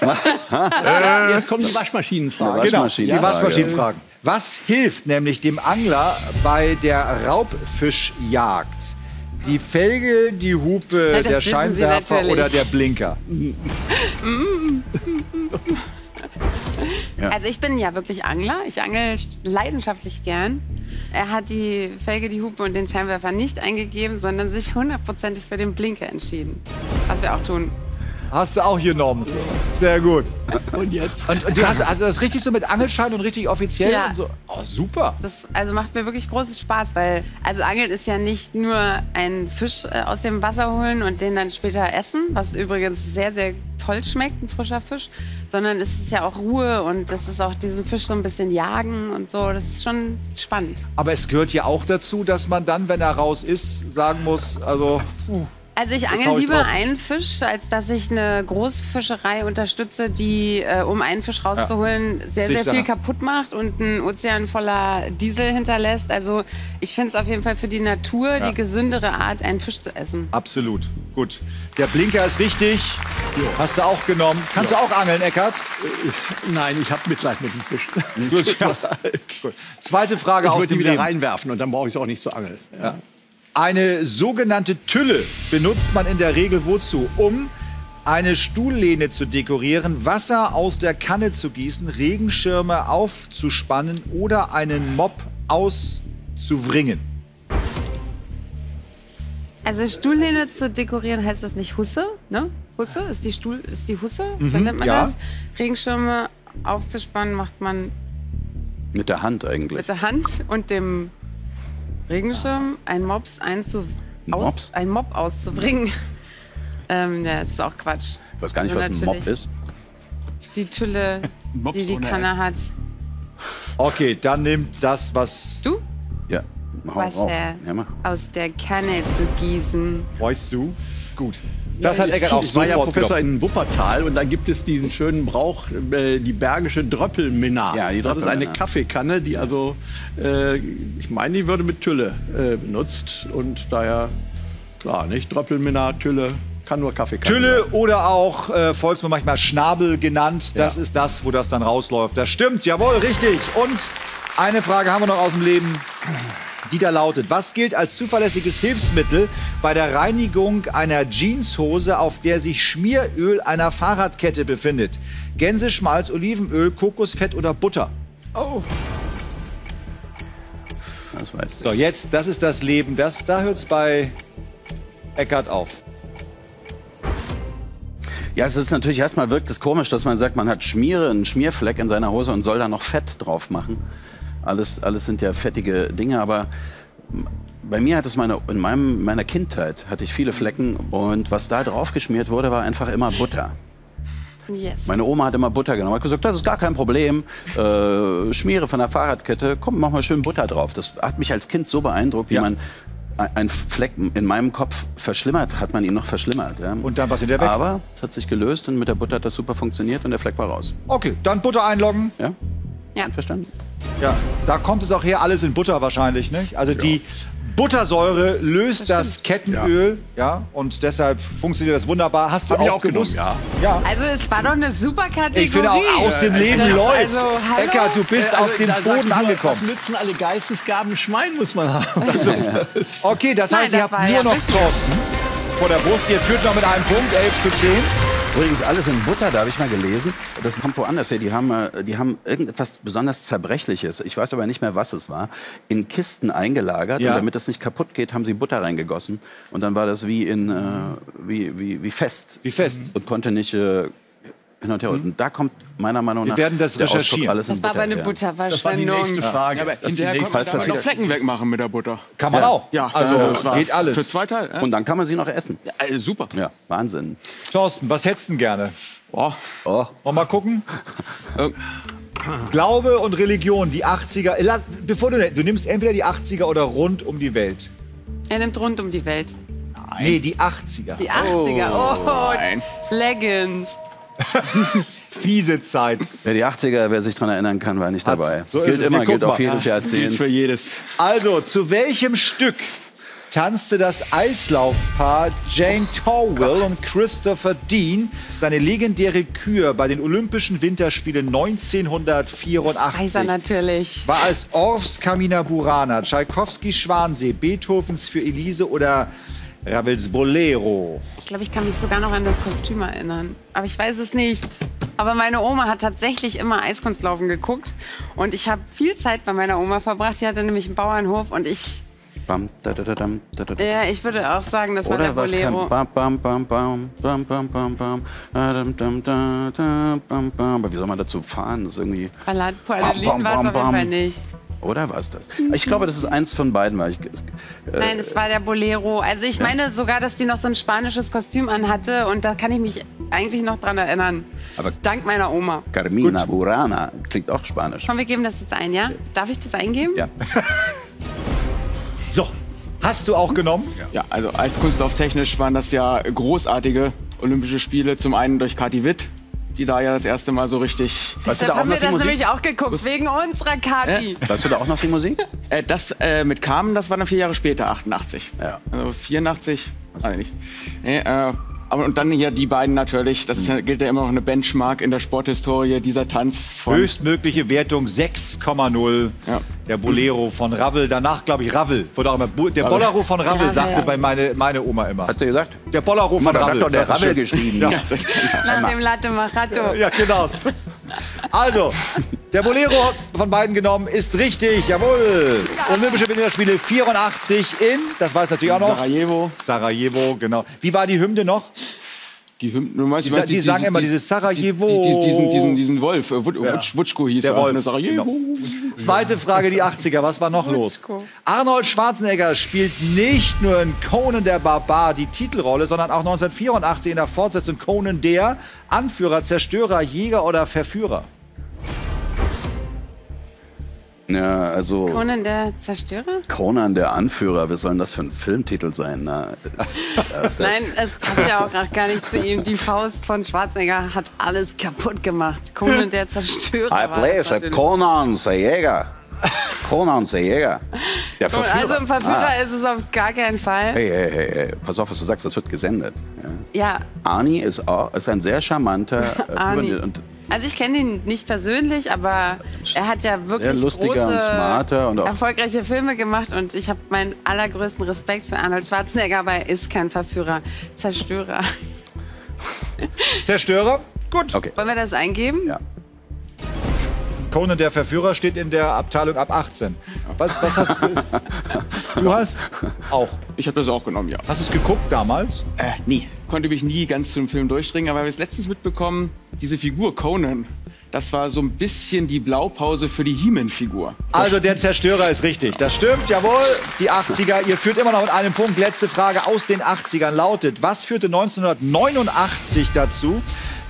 [SPEAKER 4] [LAUGHS] Jetzt kommt die Waschmaschinenfrage.
[SPEAKER 1] genau, die Waschmaschinenfragen. Was hilft nämlich dem Angler bei der Raubfischjagd? Die Felge, die Hupe,
[SPEAKER 3] Ja,
[SPEAKER 1] der Scheinwerfer oder der Blinker? [LAUGHS] [LAUGHS]
[SPEAKER 3] Also ich bin ja wirklich Angler. Ich angel leidenschaftlich gern. Er hat die Felge, die Hupe und den Scheinwerfer nicht eingegeben, sondern sich hundertprozentig für den Blinker entschieden. Was wir auch tun.
[SPEAKER 1] Hast du auch genommen. Sehr gut.
[SPEAKER 4] Und jetzt?
[SPEAKER 1] Und, und du hast also das richtig so mit Angelschein und richtig offiziell
[SPEAKER 3] Ja.
[SPEAKER 1] und so. Oh, super.
[SPEAKER 3] Das also macht mir wirklich großen Spaß, weil also Angeln ist ja nicht nur ein Fisch äh, aus dem Wasser holen und den dann später essen, was übrigens sehr, sehr toll schmeckt, ein frischer Fisch, sondern es ist ja auch Ruhe und das ist auch diesen Fisch so ein bisschen jagen und so. Das ist schon spannend.
[SPEAKER 1] Aber es gehört ja auch dazu, dass man dann, wenn er raus ist, sagen muss, also
[SPEAKER 3] Also ich angel
[SPEAKER 1] ich
[SPEAKER 3] lieber
[SPEAKER 1] drauf.
[SPEAKER 3] einen Fisch, als dass ich eine Großfischerei unterstütze, die, äh, um einen Fisch rauszuholen, sehr,
[SPEAKER 1] Sehe ich
[SPEAKER 3] sehr viel kaputt macht und einen Ozean voller Diesel hinterlässt. Also ich finde es auf jeden Fall für die Natur die gesündere Art, einen Fisch zu essen.
[SPEAKER 1] absolut. Gut. Der Blinker ist richtig. Hast du auch genommen. Kannst du auch angeln, Eckart?
[SPEAKER 4] Nein, ich habe Mitleid mit dem Fisch.
[SPEAKER 1] Gut, ja. [LAUGHS] Zweite Frage
[SPEAKER 4] Ich
[SPEAKER 1] aus
[SPEAKER 4] würde
[SPEAKER 1] dem
[SPEAKER 4] wieder
[SPEAKER 1] Leben.
[SPEAKER 4] reinwerfen und dann brauche ich es auch nicht zu angeln. Ja.
[SPEAKER 1] Eine sogenannte Tülle benutzt man in der Regel wozu? Um eine Stuhllehne zu dekorieren, Wasser aus der Kanne zu gießen, Regenschirme aufzuspannen oder einen Mob auszuvringen.
[SPEAKER 3] Also Stuhllehne zu dekorieren heißt das nicht Husse, ne? Husse ist die Stuhl ist die Husse, so nennt man
[SPEAKER 1] ja.
[SPEAKER 3] das. Regenschirme aufzuspannen macht man
[SPEAKER 2] Mit der Hand eigentlich.
[SPEAKER 3] mit der Hand und dem Regenschirm ein Mops einzu aus,
[SPEAKER 2] Mops?
[SPEAKER 3] ein Mob auszubringen. [LAUGHS] ähm, ja, das ist auch Quatsch.
[SPEAKER 2] Ich weiß gar nicht,
[SPEAKER 3] Also
[SPEAKER 2] was ein Mob ist.
[SPEAKER 3] Die Tülle, [LAUGHS] die die Kanne hat.
[SPEAKER 1] Okay, dann nimmt das, was
[SPEAKER 3] Du?
[SPEAKER 2] Ja, hau rauf.
[SPEAKER 3] Wasser
[SPEAKER 2] Ja, mach.
[SPEAKER 3] aus der Kanne zu gießen.
[SPEAKER 1] weißt du. Gut. Das hat Eckart auch
[SPEAKER 4] ich war ja Professor
[SPEAKER 1] genommen.
[SPEAKER 4] in Wuppertal und da gibt es diesen schönen Brauch, äh, die bergische Dröppelminna.
[SPEAKER 2] Ja, die
[SPEAKER 4] das ist eine. Kaffeekanne, die also, äh, ich meine, die würde mit Tülle äh, benutzt und daher, klar, nicht Dröppelminna, Tülle, kann nur Kaffeekanne.
[SPEAKER 1] Tülle oder auch äh, Volksmund manchmal Schnabel genannt. Das
[SPEAKER 4] Ja.
[SPEAKER 1] ist das, wo das dann rausläuft. Das stimmt, jawohl, richtig. Und eine Frage haben wir noch aus dem Leben. Die da lautet, was gilt als zuverlässiges Hilfsmittel bei der Reinigung einer Jeanshose, auf der sich Schmieröl einer Fahrradkette befindet? Gänseschmalz, Olivenöl, Kokosfett oder Butter?
[SPEAKER 2] Das weiß ich.
[SPEAKER 1] So, jetzt, das ist das Leben. Das, da hört es bei Eckart auf.
[SPEAKER 2] Ja, es ist natürlich erstmal wirkt es komisch, dass man sagt, man hat Schmiere, einen Schmierfleck in seiner Hose und soll da noch Fett drauf machen. Alles, alles sind ja fettige Dinge, aber bei mir hat es meine, in meinem, meiner Kindheit hatte ich viele Flecken und was da drauf geschmiert wurde, war einfach immer Butter.
[SPEAKER 3] Yes.
[SPEAKER 2] Meine Oma hat immer Butter genommen. Hat gesagt, das ist gar kein Problem. Äh, Schmiere von der Fahrradkette, komm, mach mal schön Butter drauf. Das hat mich als Kind so beeindruckt, wie
[SPEAKER 1] Ja.
[SPEAKER 2] man ein Fleck in meinem Kopf verschlimmert, hat man ihn noch verschlimmert. Ja.
[SPEAKER 1] Und dann war sie wieder weg.
[SPEAKER 2] Aber es hat sich gelöst und mit der Butter hat das super funktioniert und der Fleck war raus.
[SPEAKER 1] Okay, dann Butter einloggen.
[SPEAKER 2] Ja?
[SPEAKER 3] Ja.
[SPEAKER 2] Einverstanden?
[SPEAKER 1] Ja, da kommt es auch her, alles in Butter wahrscheinlich, ne? Also die Buttersäure löst das, Kettenöl, ja. und deshalb funktioniert das wunderbar. Hast du auch,
[SPEAKER 4] auch genommen,
[SPEAKER 1] gewusst?
[SPEAKER 4] ja.
[SPEAKER 1] ja.
[SPEAKER 3] Also es war doch eine super Kategorie.
[SPEAKER 1] Ich finde auch aus dem Leben
[SPEAKER 3] Das-
[SPEAKER 1] läuft.
[SPEAKER 3] also?
[SPEAKER 1] Eckart, du bist auf dem
[SPEAKER 4] Äh, also, da sagt
[SPEAKER 1] Boden
[SPEAKER 4] nur,
[SPEAKER 1] angekommen.
[SPEAKER 4] Was nützen alle Geistesgaben? Schwein muss man haben. [LAUGHS] Also,
[SPEAKER 1] Okay, das heißt,
[SPEAKER 3] Nein,
[SPEAKER 1] ihr
[SPEAKER 3] das
[SPEAKER 1] habt
[SPEAKER 3] war
[SPEAKER 1] nur
[SPEAKER 3] ja
[SPEAKER 1] noch. Thorsten vor der Brust. Ihr führt noch mit einem Punkt, 11 zu 10.
[SPEAKER 2] Übrigens alles in Butter, da habe ich mal gelesen. Das kommt woanders her. Die haben, äh, die haben irgendetwas besonders Zerbrechliches, ich weiß aber nicht mehr, was es war, in Kisten eingelagert.
[SPEAKER 1] Ja.
[SPEAKER 2] Und damit es nicht kaputt geht, haben sie Butter reingegossen. Und dann war das wie, in, äh, wie, wie, wie fest.
[SPEAKER 1] Wie fest.
[SPEAKER 2] Und konnte nicht äh, hin und her. Und da kommt meiner Meinung nach
[SPEAKER 1] werden das
[SPEAKER 2] Ausdruck
[SPEAKER 1] recherchieren.
[SPEAKER 2] alles in
[SPEAKER 3] Das war
[SPEAKER 2] Butter
[SPEAKER 3] aber eine
[SPEAKER 2] her.
[SPEAKER 4] das war die
[SPEAKER 3] Butterverschwendung.
[SPEAKER 4] nächste Frage.
[SPEAKER 6] Ja, aber
[SPEAKER 4] Das ist die
[SPEAKER 6] hinterher
[SPEAKER 4] nächste
[SPEAKER 6] konnte man
[SPEAKER 2] Falls das
[SPEAKER 6] noch Flecken wegmachen mit der Butter.
[SPEAKER 1] Kann man
[SPEAKER 2] Ja.
[SPEAKER 1] auch.
[SPEAKER 6] Ja,
[SPEAKER 1] also
[SPEAKER 6] das war
[SPEAKER 1] geht alles.
[SPEAKER 6] Für zwei Teile. Ja.
[SPEAKER 2] Und dann kann man sie noch essen.
[SPEAKER 6] Äh, super.
[SPEAKER 2] Ja, Wahnsinn.
[SPEAKER 1] Thorsten, was hättest du denn gerne?
[SPEAKER 6] Boah.
[SPEAKER 2] Oh.
[SPEAKER 1] Noch mal gucken.
[SPEAKER 6] Ähm.
[SPEAKER 1] Glaube und Religion, die 80er. Äh, lass- Bevor du, du nimmst entweder die 80er oder rund um die Welt.
[SPEAKER 3] Er nimmt rund um die Welt.
[SPEAKER 1] Nee, die 80er.
[SPEAKER 3] Die 80er. Oh,
[SPEAKER 6] Nein.
[SPEAKER 3] Leggings. [LAUGHS]
[SPEAKER 1] Fiese Zeit.
[SPEAKER 2] Wer die 80er, wer sich daran erinnern kann, war nicht
[SPEAKER 1] Hat's-
[SPEAKER 2] dabei.
[SPEAKER 1] so ist
[SPEAKER 2] gilt immer, gilt auf jedes
[SPEAKER 6] Gilt
[SPEAKER 2] Jahrzehnt.
[SPEAKER 6] für jedes.
[SPEAKER 1] Also, zu welchem Stück tanzte das Eislaufpaar Jane Towell und Christopher Dean seine legendäre Kür bei den Olympischen Winterspielen
[SPEAKER 3] Weiß er
[SPEAKER 1] 1984?
[SPEAKER 3] natürlich.
[SPEAKER 1] War es Orffs Camina Burana, Tschaikowskis Schwansee, Beethovens für Elise oder Ravels Bolero?
[SPEAKER 3] Ich glaube, ich kann mich sogar noch an das Kostüm erinnern. Aber ich weiß es nicht. Aber meine Oma hat tatsächlich immer Eiskunstlaufen geguckt. Und ich habe viel Zeit bei meiner Oma verbracht. Die hatte nämlich einen Bauernhof. Und ich,
[SPEAKER 2] Bam, da, da, da, da, da, da.
[SPEAKER 3] ja, ich würde auch sagen, das war der
[SPEAKER 2] Oder
[SPEAKER 3] Bolero.
[SPEAKER 2] bam, bam, bam, bam, bam, bam, bam, bam, da, dam, dam, da, da, bam, bam. Aber wie soll man dazu fahren? Das ist irgendwie.
[SPEAKER 3] Ballad,
[SPEAKER 2] bam,
[SPEAKER 3] war es auf jeden. Fall nicht.
[SPEAKER 2] Oder war es das? Ich glaube, das ist eins von beiden. Weil ich, äh,
[SPEAKER 3] Nein, es war der Bolero. Also ich meine sogar, dass sie noch so ein spanisches Kostüm anhatte. Und da kann ich mich eigentlich noch dran erinnern.
[SPEAKER 2] Aber-
[SPEAKER 3] Dank meiner Oma.
[SPEAKER 2] Carmina Burana klingt auch spanisch.
[SPEAKER 3] Komm, wir geben das jetzt ein, ja? Darf ich das eingeben?
[SPEAKER 2] Ja. [LAUGHS]
[SPEAKER 1] So, hast du auch genommen?
[SPEAKER 6] Ja, also eiskunstlauftechnisch waren das ja großartige Olympische Spiele. Zum einen durch Kati Witt, die da ja das erste Mal so richtig.
[SPEAKER 2] Weißt du da
[SPEAKER 3] haben wir das
[SPEAKER 2] Musik?
[SPEAKER 3] nämlich auch geguckt, wegen unserer Kati.
[SPEAKER 2] Weißt du da auch noch die Musik? [LAUGHS]
[SPEAKER 6] Äh, das äh, mit Carmen, das war dann vier Jahre später, 88.
[SPEAKER 2] Ja.
[SPEAKER 6] Also 84, weiß ich nicht. Nee, äh, Aber und dann hier die beiden natürlich. Das ist ja, gilt ja immer noch eine Benchmark in der Sporthistorie. Dieser Tanz von
[SPEAKER 1] Höchstmögliche Wertung 6,0.
[SPEAKER 6] Ja.
[SPEAKER 1] Der Bolero von Ravel. Danach, glaube ich, Ravel. Wurde auch immer, der Bolero von Ravel,
[SPEAKER 3] Ravel,
[SPEAKER 1] sagte
[SPEAKER 3] ja.
[SPEAKER 1] bei meine, meine Oma immer.
[SPEAKER 2] Hat sie gesagt?
[SPEAKER 1] Der Bolero von Ravel.
[SPEAKER 2] hat doch der Ravel geschrieben.
[SPEAKER 1] Ja. [LAUGHS]
[SPEAKER 3] Nach dem Latte Macchiato.
[SPEAKER 1] Ja, genau. Also, der Bolero von beiden genommen ist richtig, jawohl. Olympische Winterspiele 84 in, das weiß natürlich auch noch.
[SPEAKER 6] Sarajevo.
[SPEAKER 1] Sarajevo, genau. Wie war die Hymne noch?
[SPEAKER 6] Die Hymnen, du meinst,
[SPEAKER 1] Die
[SPEAKER 6] du meinst
[SPEAKER 1] sa- die sagen immer dieses Sarajevo.
[SPEAKER 6] Die, die, diesen, diesen, diesen Wolf, äh, Wut,
[SPEAKER 1] Ja.
[SPEAKER 6] Wutsch, Wutschko hieß
[SPEAKER 1] Der
[SPEAKER 6] er.
[SPEAKER 1] Wolf,
[SPEAKER 6] Sarajevo.
[SPEAKER 1] genau. Zweite Frage, die 80er. Was war noch los? Arnold Schwarzenegger spielt nicht nur in Conan der Barbar die Titelrolle, sondern auch 1984 in der Fortsetzung Conan der Anführer, Zerstörer, Jäger oder Verführer.
[SPEAKER 2] Ja, also
[SPEAKER 3] Conan der Zerstörer?
[SPEAKER 2] Conan der Anführer, was soll denn das für ein Filmtitel sein? Na, [LAUGHS] das, das,
[SPEAKER 3] Nein, es passt ja auch gar nicht zu ihm. Die Faust von Schwarzenegger hat alles kaputt gemacht. Conan der Zerstörer.
[SPEAKER 2] I play
[SPEAKER 3] natürlich.
[SPEAKER 2] Conan the Jäger. Conan the Jäger. Der Verführer.
[SPEAKER 3] Also ein Verführer
[SPEAKER 2] Ah.
[SPEAKER 3] ist es auf gar keinen Fall.
[SPEAKER 2] Hey, hey, hey, hey, pass auf, was du sagst, das wird gesendet. Ja.
[SPEAKER 3] Ja,
[SPEAKER 2] Arnie ist, auch, ist ein sehr charmanter äh, [LAUGHS]
[SPEAKER 3] Arnie.
[SPEAKER 2] und
[SPEAKER 3] Also ich kenne ihn nicht persönlich, aber er hat ja wirklich
[SPEAKER 2] lustiger
[SPEAKER 3] große,
[SPEAKER 2] und smarter und auch-
[SPEAKER 3] erfolgreiche Filme gemacht und ich habe meinen allergrößten Respekt für Arnold Schwarzenegger, aber er ist kein Verführer, Zerstörer.
[SPEAKER 1] Zerstörer? [LAUGHS] Gut.
[SPEAKER 2] Okay.
[SPEAKER 3] Wollen wir das eingeben?
[SPEAKER 2] Ja.
[SPEAKER 1] Conan der Verführer steht in der Abteilung ab 18. Was, was hast du? Du hast auch.
[SPEAKER 6] Ich habe das auch genommen, ja.
[SPEAKER 1] Hast du es geguckt damals?
[SPEAKER 6] Äh, nie. Konnte mich nie ganz zum Film durchdringen, aber wir haben es letztens mitbekommen, diese Figur Conan, das war so ein bisschen die Blaupause für die He-Man-Figur.
[SPEAKER 1] Also der Zerstörer ist richtig. Das stimmt, jawohl. Die 80er. Ihr führt immer noch mit einem Punkt. Letzte Frage aus den 80ern lautet, was führte 1989 dazu,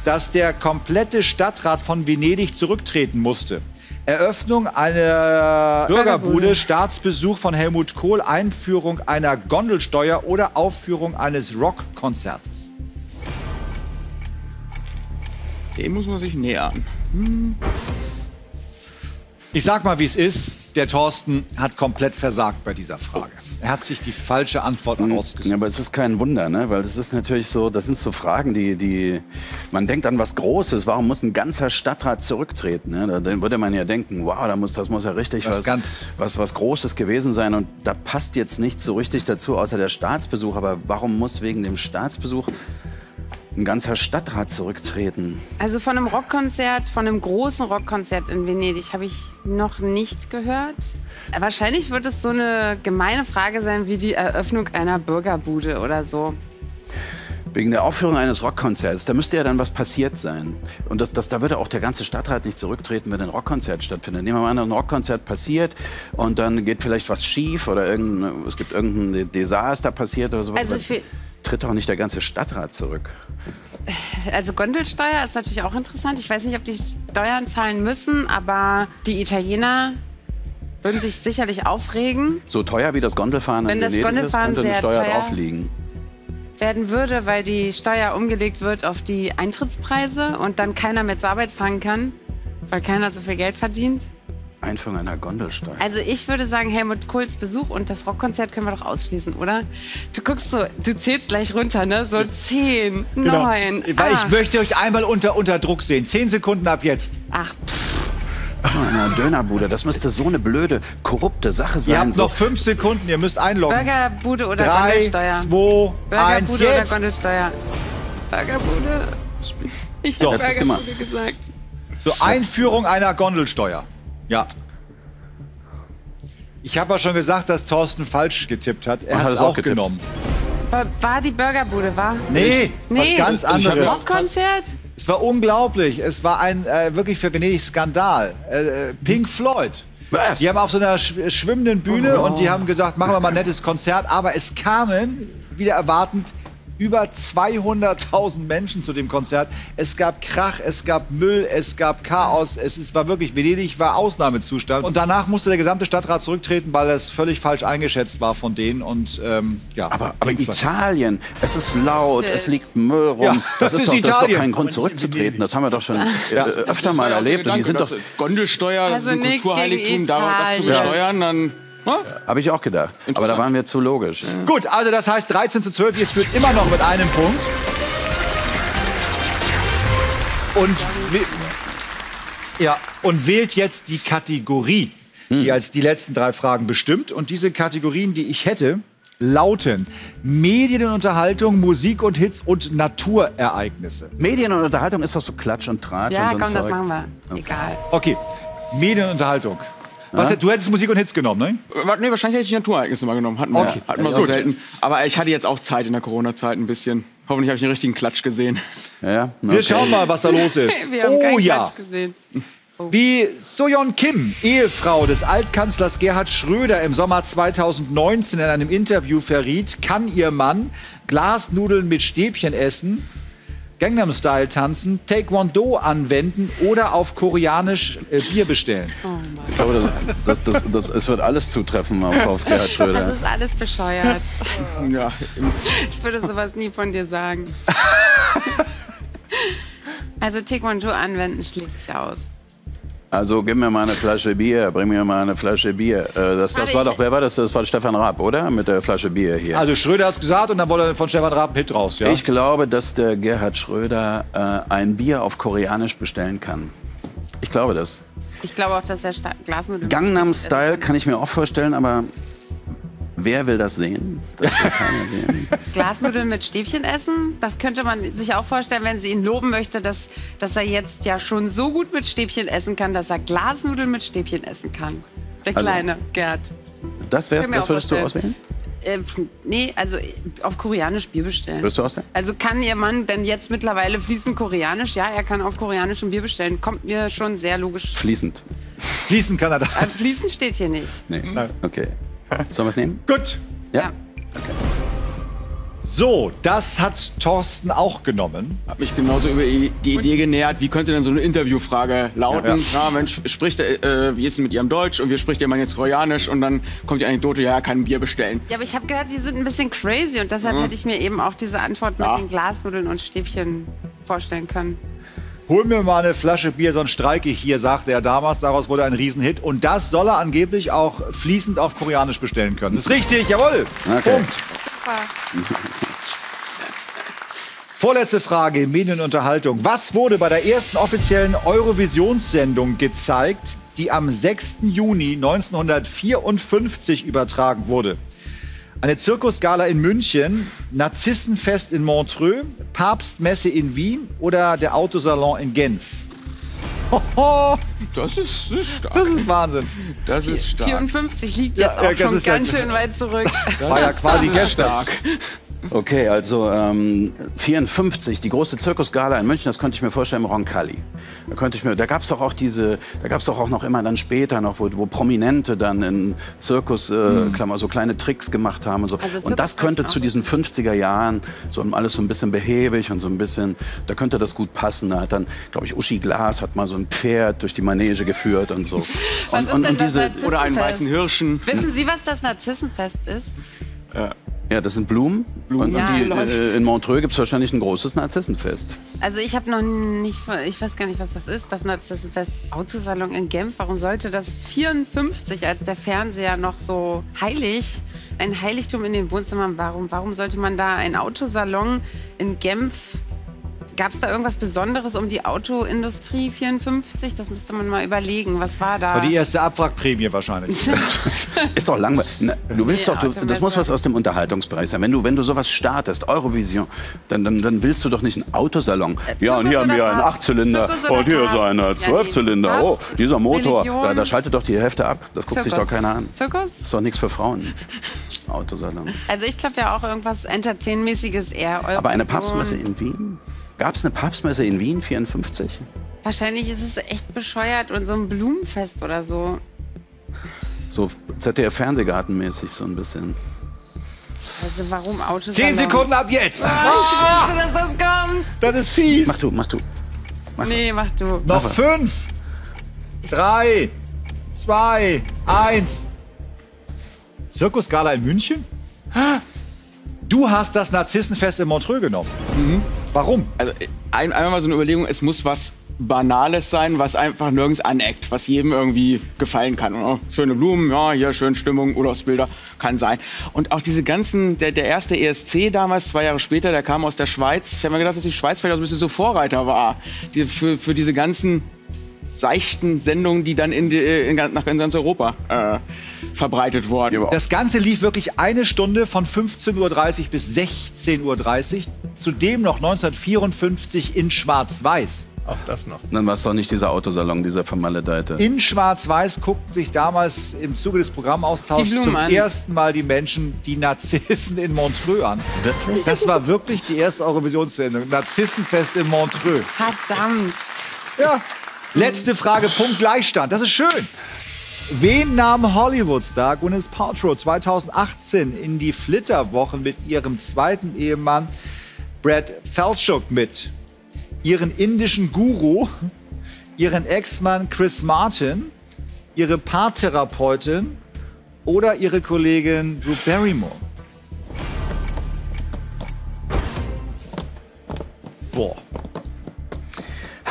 [SPEAKER 1] dass der komplette Stadtrat von Venedig zurücktreten musste? Eröffnung einer Bürgerbude, Staatsbesuch von Helmut Kohl, Einführung einer Gondelsteuer oder Aufführung eines Rockkonzertes.
[SPEAKER 6] Dem muss man sich nähern.
[SPEAKER 1] Ich sag mal, wie es ist. Der Thorsten hat komplett versagt bei dieser Frage. Er hat sich die falsche Antwort ausgesucht.
[SPEAKER 2] Ja, aber es ist kein Wunder, ne? weil es ist natürlich so, das sind so Fragen, die, die, man denkt an was Großes. Warum muss ein ganzer Stadtrat zurücktreten? Ne? Da, dann würde man ja denken, wow, da muss, das muss ja richtig
[SPEAKER 1] Was
[SPEAKER 2] was, was, was Großes gewesen sein. Und da passt jetzt nichts so richtig dazu, außer der Staatsbesuch. Aber warum muss wegen dem Staatsbesuch ein ganzer Stadtrat zurücktreten?
[SPEAKER 3] Also von einem Rockkonzert, von einem großen Rockkonzert in Venedig habe ich noch nicht gehört. Wahrscheinlich wird es so eine gemeine Frage sein wie die Eröffnung einer Bürgerbude oder so.
[SPEAKER 2] Wegen der Aufführung eines Rockkonzerts, da müsste ja dann was passiert sein. Und das, das, da würde auch der ganze Stadtrat nicht zurücktreten, wenn ein Rockkonzert stattfindet. Nehmen wir mal an, ein Rockkonzert passiert und dann geht vielleicht was schief oder irgendein, es gibt irgendein Desaster passiert oder so.
[SPEAKER 3] Also für-
[SPEAKER 2] tritt doch nicht der ganze Stadtrat zurück.
[SPEAKER 3] Also Gondelsteuer ist natürlich auch interessant. Ich weiß nicht, ob die Steuern zahlen müssen, aber die Italiener würden sich sicherlich aufregen
[SPEAKER 2] So teuer wie das Gondelfahren
[SPEAKER 3] Wenn
[SPEAKER 2] in
[SPEAKER 3] das
[SPEAKER 2] Venedig
[SPEAKER 3] Gondelfahren
[SPEAKER 2] ist, könnte eine Steuer
[SPEAKER 3] teuer-
[SPEAKER 2] drauf liegen.
[SPEAKER 3] werden würde, weil die Steuer umgelegt wird auf die Eintrittspreise und dann keiner mehr zur Arbeit fahren kann, weil keiner so viel Geld verdient.
[SPEAKER 2] Einführung einer Gondelsteuer.
[SPEAKER 3] Also ich würde sagen, Helmut Kohls Besuch und das Rockkonzert können wir doch ausschließen, oder? Du guckst so, du zählst gleich runter, ne? So zehn, neun,
[SPEAKER 1] Genau. Weil ich
[SPEAKER 3] acht.
[SPEAKER 1] möchte euch einmal unter, unter Druck sehen. Zehn Sekunden ab jetzt.
[SPEAKER 3] Ach,
[SPEAKER 2] In einer Dönerbude, das müsste so eine blöde, korrupte Sache sein.
[SPEAKER 1] Ihr habt
[SPEAKER 2] so.
[SPEAKER 1] noch fünf Sekunden. Ihr müsst einloggen.
[SPEAKER 3] Burgerbude oder
[SPEAKER 1] Drei,
[SPEAKER 3] Gondelsteuer?
[SPEAKER 1] zwei, eins,
[SPEAKER 3] Burgerbude oder
[SPEAKER 1] jetzt.
[SPEAKER 3] Gondelsteuer? Burgerbude. Ich
[SPEAKER 1] So.
[SPEAKER 3] habe. Burgerbude gesagt.
[SPEAKER 1] So, Einführung einer Gondelsteuer. Ja. Ich habe ja schon gesagt, dass Thorsten falsch getippt hat. Er hat es
[SPEAKER 2] auch
[SPEAKER 1] auch genommen.
[SPEAKER 3] War- die Burgerbude, war?
[SPEAKER 1] Nee, was
[SPEAKER 3] Nee.
[SPEAKER 1] ganz
[SPEAKER 3] Ich
[SPEAKER 6] hab
[SPEAKER 1] anderes.
[SPEAKER 3] Rockkonzert?
[SPEAKER 1] Es war unglaublich. Es war ein äh, wirklich für Venedig Skandal. Äh, Pink Floyd.
[SPEAKER 2] Was?
[SPEAKER 1] Die haben auf so einer sch schwimmenden Bühne und die haben gesagt, machen wir mal ein nettes Konzert. Aber es kamen, wieder erwartend, über 200.000 Menschen zu dem Konzert. Es gab Krach, es gab Müll, es gab Chaos. Es ist, war wirklich, Venedig war Ausnahmezustand. Und danach musste der gesamte Stadtrat zurücktreten, weil es völlig falsch eingeschätzt war von denen. Und ähm, ja,
[SPEAKER 2] Aber, aber. Italien, es ist laut,
[SPEAKER 3] Shit.
[SPEAKER 2] es liegt Müll rum.
[SPEAKER 1] Ja,
[SPEAKER 2] das,
[SPEAKER 1] das
[SPEAKER 2] ist
[SPEAKER 1] ist
[SPEAKER 2] doch, das ist doch kein Grund zurückzutreten. Das haben wir doch schon äh, öfter mal
[SPEAKER 6] ja
[SPEAKER 2] erlebt. Und die sind
[SPEAKER 6] Gedanke,
[SPEAKER 2] doch,
[SPEAKER 6] dass Gondelsteuer, das
[SPEAKER 3] Also
[SPEAKER 6] ist ein
[SPEAKER 3] nichts
[SPEAKER 6] Kulturheiligtum,
[SPEAKER 3] gegen
[SPEAKER 6] da das zu
[SPEAKER 3] Italien.
[SPEAKER 6] besteuern, dann... Ha?
[SPEAKER 2] habe ich auch gedacht. Aber da waren wir zu logisch.
[SPEAKER 1] Gut, also das heißt 13 zu 12, ihr führt immer noch mit einem Punkt. Und, ja, und wählt jetzt die Kategorie, die als die letzten drei Fragen bestimmt. Und diese Kategorien, die ich hätte, lauten Medien und Unterhaltung, Musik und Hits und Naturereignisse.
[SPEAKER 2] Medien und Unterhaltung ist doch so Klatsch und Tratsch
[SPEAKER 3] Ja,
[SPEAKER 2] und so ein
[SPEAKER 3] komm, das
[SPEAKER 2] Zeug.
[SPEAKER 3] machen wir. Egal.
[SPEAKER 1] Okay, Medien und Unterhaltung. Was, hätt- Du hättest Musik und Hits genommen, ne?
[SPEAKER 6] Nee, wahrscheinlich hätte ich die Naturereignisse mal genommen. Hatten wir,
[SPEAKER 1] Okay.
[SPEAKER 6] hatten wir
[SPEAKER 1] Ja,
[SPEAKER 6] so
[SPEAKER 1] gut.
[SPEAKER 6] selten. Aber ich hatte jetzt auch Zeit in der Corona-Zeit ein bisschen. Hoffentlich habe ich den richtigen Klatsch gesehen.
[SPEAKER 2] Ja, ja.
[SPEAKER 1] Wir
[SPEAKER 2] okay.
[SPEAKER 1] schauen mal, was da los [LAUGHS] ist.
[SPEAKER 3] Wir haben
[SPEAKER 1] oh
[SPEAKER 3] keinen
[SPEAKER 1] ja.
[SPEAKER 3] Quatsch gesehen.
[SPEAKER 1] Wie Soyeon Kim, Ehefrau des Altkanzlers Gerhard Schröder, im Sommer 2019 in einem Interview verriet, kann ihr Mann Glasnudeln mit Stäbchen essen, Gangnam Style tanzen, Taekwondo anwenden oder auf Koreanisch äh, Bier bestellen.
[SPEAKER 2] Ich glaube, das, das, das, das, es wird alles zutreffen auf, auf Gerhard
[SPEAKER 3] Das
[SPEAKER 2] Schröder.
[SPEAKER 3] ist alles bescheuert. [LAUGHS]
[SPEAKER 6] Ja,
[SPEAKER 3] Ich würde sowas nie von dir sagen. [LAUGHS] Also Taekwondo anwenden schließe ich aus.
[SPEAKER 2] Also gib mir mal eine Flasche Bier, bring mir mal eine Flasche Bier. Äh, das, das war doch, wer war das? Das war Stefan Raab, oder? Mit der Flasche Bier hier.
[SPEAKER 1] Also Schröder hat es gesagt und dann wollte er von Stefan Raab einen Hit raus. Ja?
[SPEAKER 2] Ich glaube, dass der Gerhard Schröder äh, ein Bier auf Koreanisch bestellen kann. Ich glaube das.
[SPEAKER 3] Ich glaube auch, dass er Sta Glasnudeln...
[SPEAKER 2] Gangnam Style kann ich mir auch vorstellen, aber wer will das sehen? Das will keiner sehen. [LAUGHS]
[SPEAKER 3] Glasnudeln mit Stäbchen essen? Das könnte man sich auch vorstellen, wenn sie ihn loben möchte, dass, dass er jetzt ja schon so gut mit Stäbchen essen kann, dass er Glasnudeln mit Stäbchen essen kann. Der
[SPEAKER 2] Also-
[SPEAKER 3] kleine Gerd.
[SPEAKER 2] Das, wär's, das würdest du auswählen?
[SPEAKER 3] Äh, nee, also auf Koreanisch Bier bestellen.
[SPEAKER 2] Würdest du auswählen?
[SPEAKER 3] Also kann Ihr Mann denn jetzt mittlerweile fließend Koreanisch? Ja, er kann auf Koreanisch ein Bier bestellen. Kommt mir schon sehr logisch.
[SPEAKER 2] Fließend.
[SPEAKER 1] Fließen kann er da.
[SPEAKER 3] Äh, fließend steht hier nicht.
[SPEAKER 2] Nee. Okay. Sollen wir es nehmen?
[SPEAKER 1] Gut.
[SPEAKER 3] Ja.
[SPEAKER 1] So, das hat Thorsten auch genommen.
[SPEAKER 6] Hab mich genauso über die Idee genähert, wie könnte denn so eine Interviewfrage lauten? Ja, Mensch, spricht er, äh, wie ist es mit ihrem Deutsch und wie spricht ihr Mann jetzt Koreanisch? Und dann kommt die Anekdote, ja, er kann ein Bier bestellen.
[SPEAKER 3] Ja, aber ich habe gehört, die sind ein bisschen crazy und deshalb hätte ich mir eben auch diese Antwort mit
[SPEAKER 6] Ja.
[SPEAKER 3] den Glasnudeln und Stäbchen vorstellen können.
[SPEAKER 1] Hol mir mal eine Flasche Bier, sonst streike ich hier, sagte er damals. Daraus wurde ein Riesenhit. Und das soll er angeblich auch fließend auf Koreanisch bestellen können. Das ist richtig, jawohl.
[SPEAKER 2] Okay.
[SPEAKER 1] Punkt. [LAUGHS] Vorletzte Frage, Medien und Unterhaltung. Was wurde bei der ersten offiziellen Eurovisionssendung gezeigt, die am 6. Juni 1954 übertragen wurde? Eine Zirkusgala in München, Narzissenfest in Montreux, Papstmesse in Wien oder der Autosalon in Genf? Hoho,
[SPEAKER 6] Das ist, das ist stark.
[SPEAKER 1] das ist Wahnsinn.
[SPEAKER 6] Das ist stark.
[SPEAKER 3] 54 liegt
[SPEAKER 1] Ja,
[SPEAKER 3] jetzt auch
[SPEAKER 1] ja, das
[SPEAKER 3] schon ganz schön weit zurück.
[SPEAKER 1] War ja quasi gestern.
[SPEAKER 6] Stark.
[SPEAKER 2] Okay, also ähm, 54, die große Zirkusgala in München, das könnte ich mir vorstellen im Roncalli. Da könnte ich mir, da gab es doch auch diese, da gab es doch auch noch immer dann später noch, wo, wo Prominente dann in Zirkus, äh, Klammer, so kleine Tricks gemacht haben und so.
[SPEAKER 3] Also
[SPEAKER 2] und das könnte zu diesen 50er Jahren so alles so ein bisschen behäbig und so ein bisschen, da könnte das gut passen. Da hat dann, glaube ich, Uschi Glas hat mal so ein Pferd durch die Manege geführt und so. [LAUGHS]
[SPEAKER 3] Was
[SPEAKER 2] Und,
[SPEAKER 3] ist
[SPEAKER 2] und,
[SPEAKER 3] denn
[SPEAKER 2] und diese,
[SPEAKER 6] Oder einen
[SPEAKER 3] Narzissenfest.
[SPEAKER 6] weißen Hirschen.
[SPEAKER 3] Wissen Sie, was das Narzissenfest ist?
[SPEAKER 2] Ja, das sind Blumen. Und,
[SPEAKER 3] Ja,
[SPEAKER 2] und die, äh, in Montreux gibt es wahrscheinlich ein großes Narzissenfest.
[SPEAKER 3] Also ich habe noch nicht, ich weiß gar nicht, was das ist, das Narzissenfest Autosalon in Genf. Warum sollte das 54, als der Fernseher noch so heilig, ein Heiligtum in den Wohnzimmern, warum, warum sollte man da ein Autosalon in Genf, gab es da irgendwas Besonderes um die Autoindustrie 54? Das müsste man mal überlegen, was war da?
[SPEAKER 1] War die erste Abwrackprämie wahrscheinlich. [LAUGHS]
[SPEAKER 2] Ist doch langweilig. Na, Du willst
[SPEAKER 3] Ja,
[SPEAKER 2] doch, du, das muss was aus dem Unterhaltungsbereich sein. Wenn du, wenn du sowas startest, Eurovision, dann, dann, dann willst du doch nicht einen Autosalon. ja, und
[SPEAKER 3] Zirkus
[SPEAKER 2] hier haben wir einen? Achtzylinder
[SPEAKER 3] Zirkus
[SPEAKER 2] und hier ist einer
[SPEAKER 3] Ja, nee.
[SPEAKER 2] Zwölfzylinder. Oh,
[SPEAKER 3] Papst,
[SPEAKER 2] dieser Motor, da, da schaltet doch die Hälfte ab. Das guckt sich doch
[SPEAKER 3] Zirkus.
[SPEAKER 2] keiner an.
[SPEAKER 3] Zirkus?
[SPEAKER 2] Ist doch nichts für Frauen. Autosalon.
[SPEAKER 3] Also ich glaube ja auch irgendwas Entertainmäßiges eher.
[SPEAKER 2] Aber eine
[SPEAKER 3] Eurovision.
[SPEAKER 2] Papstmesse in Wien? Gab es eine Papstmesse in Wien 54?
[SPEAKER 3] Wahrscheinlich ist es echt bescheuert und so ein Blumenfest oder so.
[SPEAKER 2] So ZDF-Fernsehgartenmäßig so ein bisschen.
[SPEAKER 3] Also warum Autos?
[SPEAKER 1] Zehn Sekunden ab jetzt.
[SPEAKER 3] Ich wusste, dass das kommt.
[SPEAKER 1] Das ist fies.
[SPEAKER 2] Mach du, mach du.
[SPEAKER 3] Nee, mach du.
[SPEAKER 1] Noch fünf, drei, zwei, eins. Zirkusgala in München? Du hast das Narzissenfest in Montreux genommen. Warum?
[SPEAKER 6] Also ein, einmal mal so eine Überlegung, es muss was Banales sein, was einfach nirgends aneckt, was jedem irgendwie gefallen kann. Oh, schöne Blumen, ja, hier schön Stimmung, Urlaubsbilder, kann sein. Und auch diese ganzen, der, der erste ESC damals, zwei Jahre später, der kam aus der Schweiz. Ich habe mir gedacht, dass die Schweiz vielleicht auch ein bisschen so Vorreiter war. Die, für, für diese ganzen seichten Sendungen, die dann in, die, in, nach ganz Europa äh, verbreitet wurden.
[SPEAKER 1] Das Ganze lief wirklich eine Stunde von 15.30 Uhr bis 16.30 Uhr. Zudem noch 1954 in Schwarz-Weiß.
[SPEAKER 4] Auch das noch.
[SPEAKER 2] Dann war es doch nicht dieser Autosalon, dieser vermaledeite.
[SPEAKER 1] In Schwarz-Weiß guckten sich damals im Zuge des Programmaustauschs zum
[SPEAKER 3] an.
[SPEAKER 1] ersten Mal die Menschen die Narzissen in Montreux an.
[SPEAKER 2] Wirklich?
[SPEAKER 1] Das war wirklich die erste Eurovisionssendung. Narzissenfest in Montreux.
[SPEAKER 3] Verdammt.
[SPEAKER 1] Ja. Letzte Frage, Punkt Gleichstand. Das ist schön. Wen nahm Hollywood-Star Gwyneth Paltrow 2018 in die Flitterwochen mit ihrem zweiten Ehemann Brad Falchuk mit? Ihren indischen Guru, ihren Ex-Mann Chris Martin, ihre Paartherapeutin oder ihre Kollegin Drew Barrymore? Boah.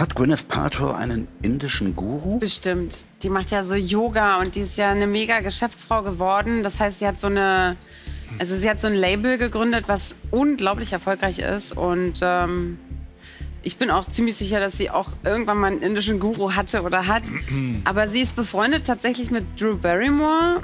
[SPEAKER 2] Hat Gwyneth Paltrow einen indischen Guru?
[SPEAKER 3] Bestimmt. Die macht ja so Yoga und die ist ja eine mega Geschäftsfrau geworden. Das heißt, sie hat so eine, also sie hat so ein Label gegründet, was unglaublich erfolgreich ist. Und ähm, ich bin auch ziemlich sicher, dass sie auch irgendwann mal einen indischen Guru hatte oder hat. [CLEARS THROAT] Aber sie ist befreundet tatsächlich mit Drew Barrymore.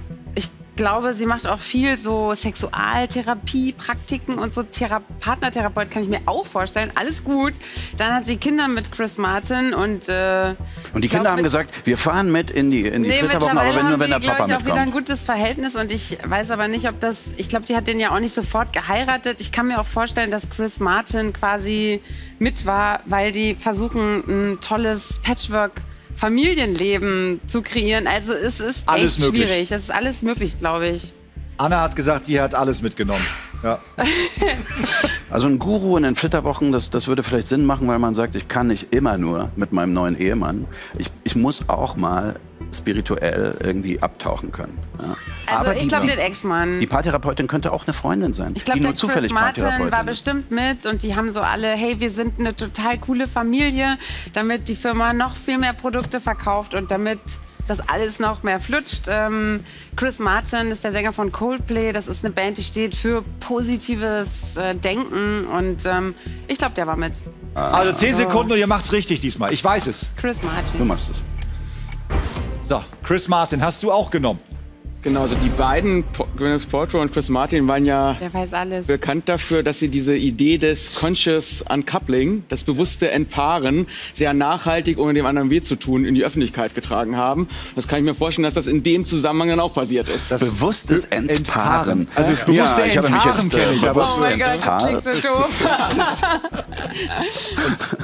[SPEAKER 3] Ich glaube, sie macht auch viel so Sexualtherapie, Praktiken und so Thera Partnertherapeut kann ich mir auch vorstellen. Alles gut. Dann hat sie Kinder mit Chris Martin und äh,
[SPEAKER 2] Und die
[SPEAKER 3] ich glaub,
[SPEAKER 2] Kinder haben gesagt, wir fahren mit in die, in die
[SPEAKER 3] Nee,
[SPEAKER 2] Flitterwochen, aber wenn, nur wenn der Papa
[SPEAKER 3] ich, auch wieder ein
[SPEAKER 2] mitkommt.
[SPEAKER 3] gutes Verhältnis und ich weiß aber nicht, ob das, ich glaube, die hat den ja auch nicht sofort geheiratet. Ich kann mir auch vorstellen, dass Chris Martin quasi mit war, weil die versuchen, ein tolles Patchwork Familienleben zu kreieren. Also es ist
[SPEAKER 1] Alles
[SPEAKER 3] echt
[SPEAKER 1] möglich.
[SPEAKER 3] schwierig. Es ist alles möglich, glaube ich.
[SPEAKER 1] Anna hat gesagt, die hat alles mitgenommen. Ja. [LAUGHS]
[SPEAKER 2] Also ein Guru in den Flitterwochen, das, das würde vielleicht Sinn machen, weil man sagt, ich kann nicht immer nur mit meinem neuen Ehemann. Ich, ich muss auch mal spirituell irgendwie abtauchen können. Ja.
[SPEAKER 3] Also
[SPEAKER 2] Aber
[SPEAKER 3] ich glaube, den Ex-Mann.
[SPEAKER 2] Die Paartherapeutin könnte auch eine Freundin sein,
[SPEAKER 3] Ich glaube,
[SPEAKER 2] die
[SPEAKER 3] der
[SPEAKER 2] nur zufällig
[SPEAKER 3] Chris Martin war bestimmt mit und die haben so alle, hey, wir sind eine total coole Familie, damit die Firma noch viel mehr Produkte verkauft und damit das alles noch mehr flutscht. Ähm, Chris Martin ist der Sänger von Coldplay. Das ist eine Band, die steht für positives äh, Denken und ähm, ich glaube, der war mit.
[SPEAKER 1] Also 10 Sekunden und ihr macht's richtig diesmal. Ich weiß es.
[SPEAKER 3] Chris
[SPEAKER 2] Du
[SPEAKER 3] Martin.
[SPEAKER 2] machst es.
[SPEAKER 1] So, Chris Martin, hast du auch genommen?
[SPEAKER 6] Genau, also die beiden, Gwyneth Paltrow und Chris Martin, waren ja
[SPEAKER 3] Der weiß alles.
[SPEAKER 6] bekannt dafür, dass sie diese Idee des Conscious Uncoupling, das bewusste Entpaaren, sehr nachhaltig, ohne dem anderen weh zu tun, in die Öffentlichkeit getragen haben. Das kann ich mir vorstellen, dass das in dem Zusammenhang dann auch passiert ist.
[SPEAKER 2] Bewusstes Entpaaren.
[SPEAKER 1] Entpaaren. Also das bewusste
[SPEAKER 2] ja, ich habe mich
[SPEAKER 1] Entpaaren
[SPEAKER 2] jetzt,
[SPEAKER 1] kenn
[SPEAKER 2] äh,
[SPEAKER 1] ich, aber-
[SPEAKER 2] bewusst
[SPEAKER 3] Oh mein Gott, das klingt so doof.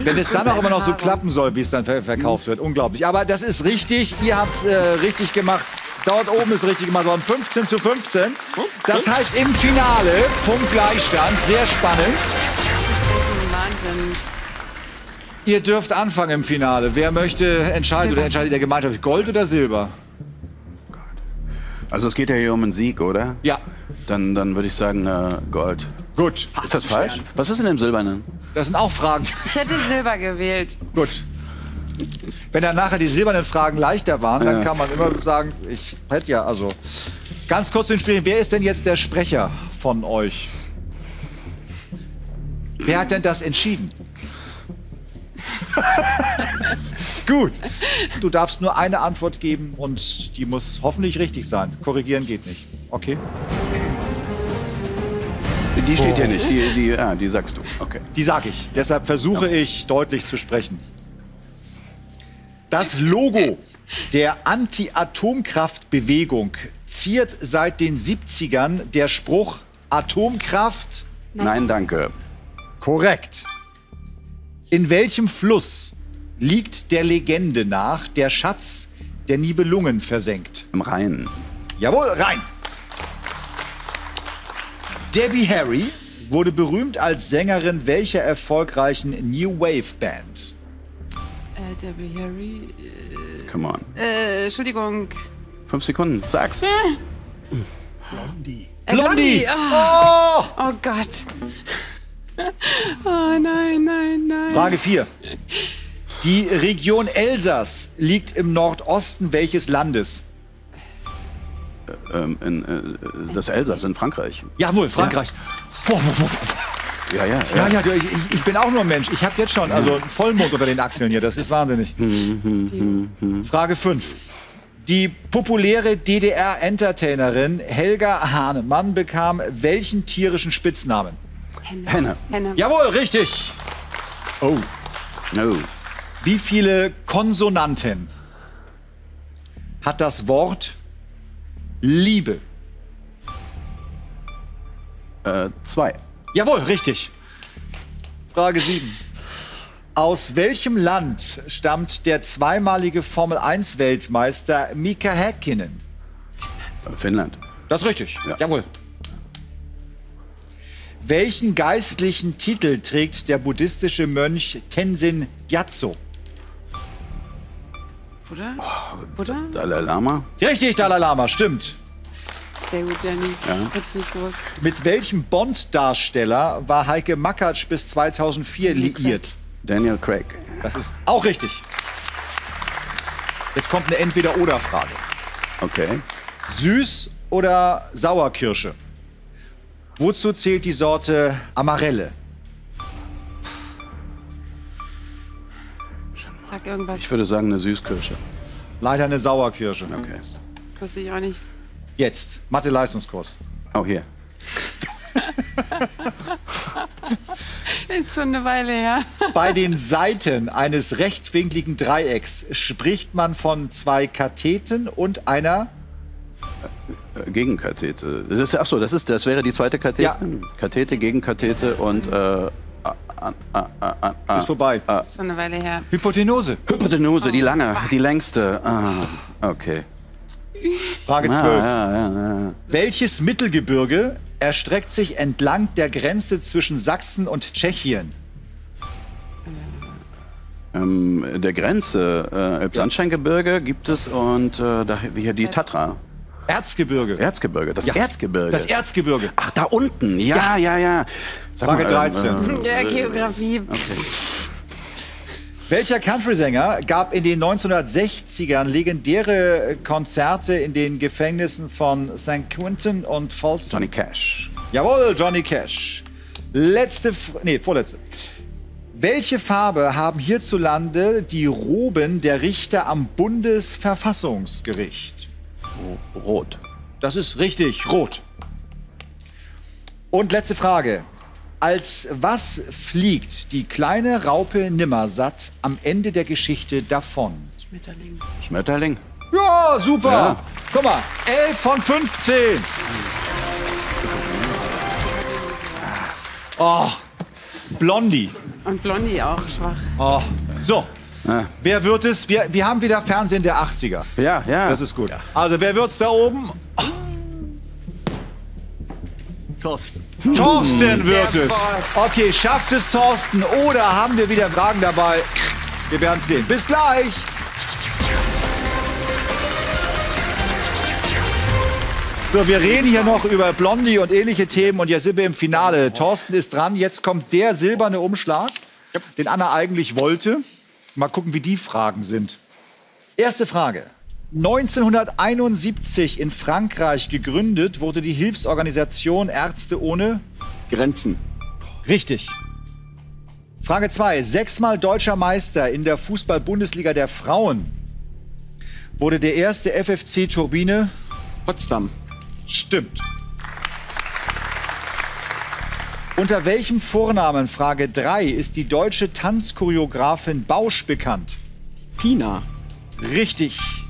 [SPEAKER 1] Wenn es dann auch immer noch so klappen soll, wie es dann ver verkauft wird. Unglaublich. Aber das ist richtig. Ihr habt es äh, richtig gemacht. Dort oben ist richtig gemacht worden. 15 zu 15. Das heißt im Finale, Punkt Gleichstand. Sehr spannend.
[SPEAKER 3] Wahnsinn.
[SPEAKER 1] Ihr dürft anfangen im Finale. Wer möchte entscheiden oder entscheidet der Gemeinschaft? Gold oder Silber?
[SPEAKER 2] Also es geht ja hier um einen Sieg, oder?
[SPEAKER 1] Ja.
[SPEAKER 2] Dann, dann würde ich sagen äh, Gold.
[SPEAKER 1] Gut.
[SPEAKER 2] Ist das falsch? Was ist in dem Silbernen?
[SPEAKER 1] Das sind auch Fragen.
[SPEAKER 3] Ich hätte Silber gewählt.
[SPEAKER 1] Gut. Wenn dann nachher die silbernen Fragen leichter waren, dann kann man immer sagen, ich hätte ja, also. Ganz kurz zu den Spielen. Wer ist denn jetzt der Sprecher von euch? Wer hat denn das entschieden? [LAUGHS] Gut. Du darfst nur eine Antwort geben und die muss hoffentlich richtig sein. Korrigieren geht nicht. Okay?
[SPEAKER 2] Die steht hier nicht. Die, die, ah, die sagst du. Okay.
[SPEAKER 1] Die sage ich. Deshalb versuche ich deutlich zu sprechen. Das Logo der Anti-Atomkraft-Bewegung ziert seit den 70ern der Spruch Atomkraft
[SPEAKER 2] Nein, danke.
[SPEAKER 1] korrekt. In welchem Fluss liegt der Legende nach der Schatz der Nibelungen versenkt?
[SPEAKER 2] Im Rhein.
[SPEAKER 1] Jawohl, rein. Debbie Harry wurde berühmt als Sängerin welcher erfolgreichen New Wave Band?
[SPEAKER 3] Äh, Debbie Harry.
[SPEAKER 2] Come on.
[SPEAKER 3] Äh, Entschuldigung.
[SPEAKER 2] Fünf Sekunden. Sag's.
[SPEAKER 1] Blondie.
[SPEAKER 3] Äh,
[SPEAKER 1] Blondie!
[SPEAKER 3] Oh. oh Gott. Oh [LAUGHS] nein, nein, nein.
[SPEAKER 1] Frage 4. Die Region Elsass liegt im Nordosten welches Landes?
[SPEAKER 2] Ähm, in, äh, das Elsass in Frankreich.
[SPEAKER 1] Jawohl, Frankreich. Boah,
[SPEAKER 2] Ja, ja,
[SPEAKER 1] Ja, ja, du, ich, ich- bin auch nur ein Mensch. Ich habe jetzt schon also einen Vollmond unter den Achseln hier. Das ist wahnsinnig. Frage 5. Die populäre DDR-Entertainerin Helga Hahnemann bekam welchen tierischen Spitznamen?
[SPEAKER 2] Henne.
[SPEAKER 3] Henne.
[SPEAKER 1] Jawohl, richtig. Oh.
[SPEAKER 2] Oh.
[SPEAKER 1] Wie viele Konsonanten hat das Wort Liebe?
[SPEAKER 2] Äh, zwei.
[SPEAKER 1] Jawohl, richtig. Frage 7. Aus welchem Land stammt der zweimalige Formel-1-Weltmeister Mika Häkkinen?
[SPEAKER 2] Finnland.
[SPEAKER 1] Das ist richtig.
[SPEAKER 2] Ja.
[SPEAKER 1] Jawohl. Welchen geistlichen Titel trägt der buddhistische Mönch Tenzin Gyatso?
[SPEAKER 3] Buddha? Buddha?
[SPEAKER 2] Dalai Lama.
[SPEAKER 1] Richtig, Dalai Lama, stimmt.
[SPEAKER 3] Sehr gut, Danny.
[SPEAKER 2] Ja.
[SPEAKER 3] Hätte ich nicht gewusst.
[SPEAKER 1] Mit welchem Bond-Darsteller war Heike Makatsch bis 2004 liiert?
[SPEAKER 2] Daniel Craig.
[SPEAKER 1] Das ist auch richtig. Jetzt kommt eine Entweder-Oder-Frage.
[SPEAKER 2] Okay.
[SPEAKER 1] Süß oder Sauerkirsche? Wozu zählt die Sorte Amarelle?
[SPEAKER 3] Sag irgendwas.
[SPEAKER 2] Ich würde sagen eine Süßkirsche.
[SPEAKER 1] Leider eine Sauerkirsche.
[SPEAKER 2] Okay.
[SPEAKER 3] Wusste ich auch nicht.
[SPEAKER 1] Jetzt, Mathe-Leistungskurs.
[SPEAKER 2] Oh, hier. [LAUGHS]
[SPEAKER 3] Ist schon eine Weile her. [LAUGHS]
[SPEAKER 1] Bei den Seiten eines rechtwinkligen Dreiecks spricht man von zwei Katheten und einer.
[SPEAKER 2] Äh, Gegenkathete. Das ist, ach so, das ist, das wäre die zweite Kathete.
[SPEAKER 1] Ja.
[SPEAKER 2] Kathete, Gegenkathete und äh, ah, ah, ah.
[SPEAKER 1] Ist vorbei.
[SPEAKER 3] Ist schon eine Weile her.
[SPEAKER 1] Hypotenuse.
[SPEAKER 2] Hypotenuse, die lange, die längste. Ah, okay.
[SPEAKER 1] Frage
[SPEAKER 2] Ah,
[SPEAKER 1] 12.
[SPEAKER 2] ja, ja, ja.
[SPEAKER 1] Welches Mittelgebirge erstreckt sich entlang der Grenze zwischen Sachsen und Tschechien?
[SPEAKER 2] Ähm, der Grenze, äh, Elbsandsteingebirge gibt es und äh, da, wie die Tatra.
[SPEAKER 1] Erzgebirge.
[SPEAKER 2] Erzgebirge, das
[SPEAKER 1] Ja.
[SPEAKER 2] Erzgebirge.
[SPEAKER 1] Das Erzgebirge.
[SPEAKER 2] Ach, da unten. Ja, ja, ja. Sag
[SPEAKER 1] Frage
[SPEAKER 2] mal, ähm,
[SPEAKER 1] 13.
[SPEAKER 3] Ja, Geografie.
[SPEAKER 1] Welcher Country-Sänger gab in den 1960ern legendäre Konzerte in den Gefängnissen von St. Quentin und Folsom?
[SPEAKER 2] Johnny Cash.
[SPEAKER 1] Jawohl, Johnny Cash. Letzte, F nee, vorletzte. Welche Farbe haben hierzulande die Roben der Richter am Bundesverfassungsgericht?
[SPEAKER 2] Rot.
[SPEAKER 1] Das ist richtig, rot. Und letzte Frage. Als was fliegt die kleine Raupe Nimmersatt am Ende der Geschichte davon?
[SPEAKER 3] Schmetterling.
[SPEAKER 2] Schmetterling.
[SPEAKER 1] Ja, super.
[SPEAKER 2] Ja.
[SPEAKER 1] Guck mal, 11 von 15. Oh, Blondie.
[SPEAKER 3] Und Blondie auch schwach.
[SPEAKER 1] Oh. So,
[SPEAKER 2] Ja.
[SPEAKER 1] wer wird es? Wir, wir haben wieder Fernsehen der 80er.
[SPEAKER 2] Ja, ja.
[SPEAKER 1] Das ist gut. Also, wer wird's da oben?
[SPEAKER 4] Thorsten.
[SPEAKER 1] Thorsten wird es. Okay, schafft es Thorsten oder haben wir wieder Fragen dabei? Wir werden es sehen. Bis gleich. So, wir reden hier noch über Blondie und ähnliche Themen und jetzt sind wir im Finale. Thorsten ist dran. Jetzt kommt der silberne Umschlag, den Anna eigentlich wollte. Mal gucken, wie die Fragen sind. Erste Frage. 1971 in Frankreich gegründet wurde die Hilfsorganisation Ärzte ohne
[SPEAKER 6] Grenzen.
[SPEAKER 1] Richtig. Frage 2. Sechsmal deutscher Meister in der Fußball-Bundesliga der Frauen. Wurde der erste FFC Turbine?
[SPEAKER 6] Potsdam.
[SPEAKER 1] Stimmt. Unter welchem Vornamen, Frage 3, ist die deutsche Tanzchoreografin Bausch bekannt?
[SPEAKER 6] Pina.
[SPEAKER 1] Richtig.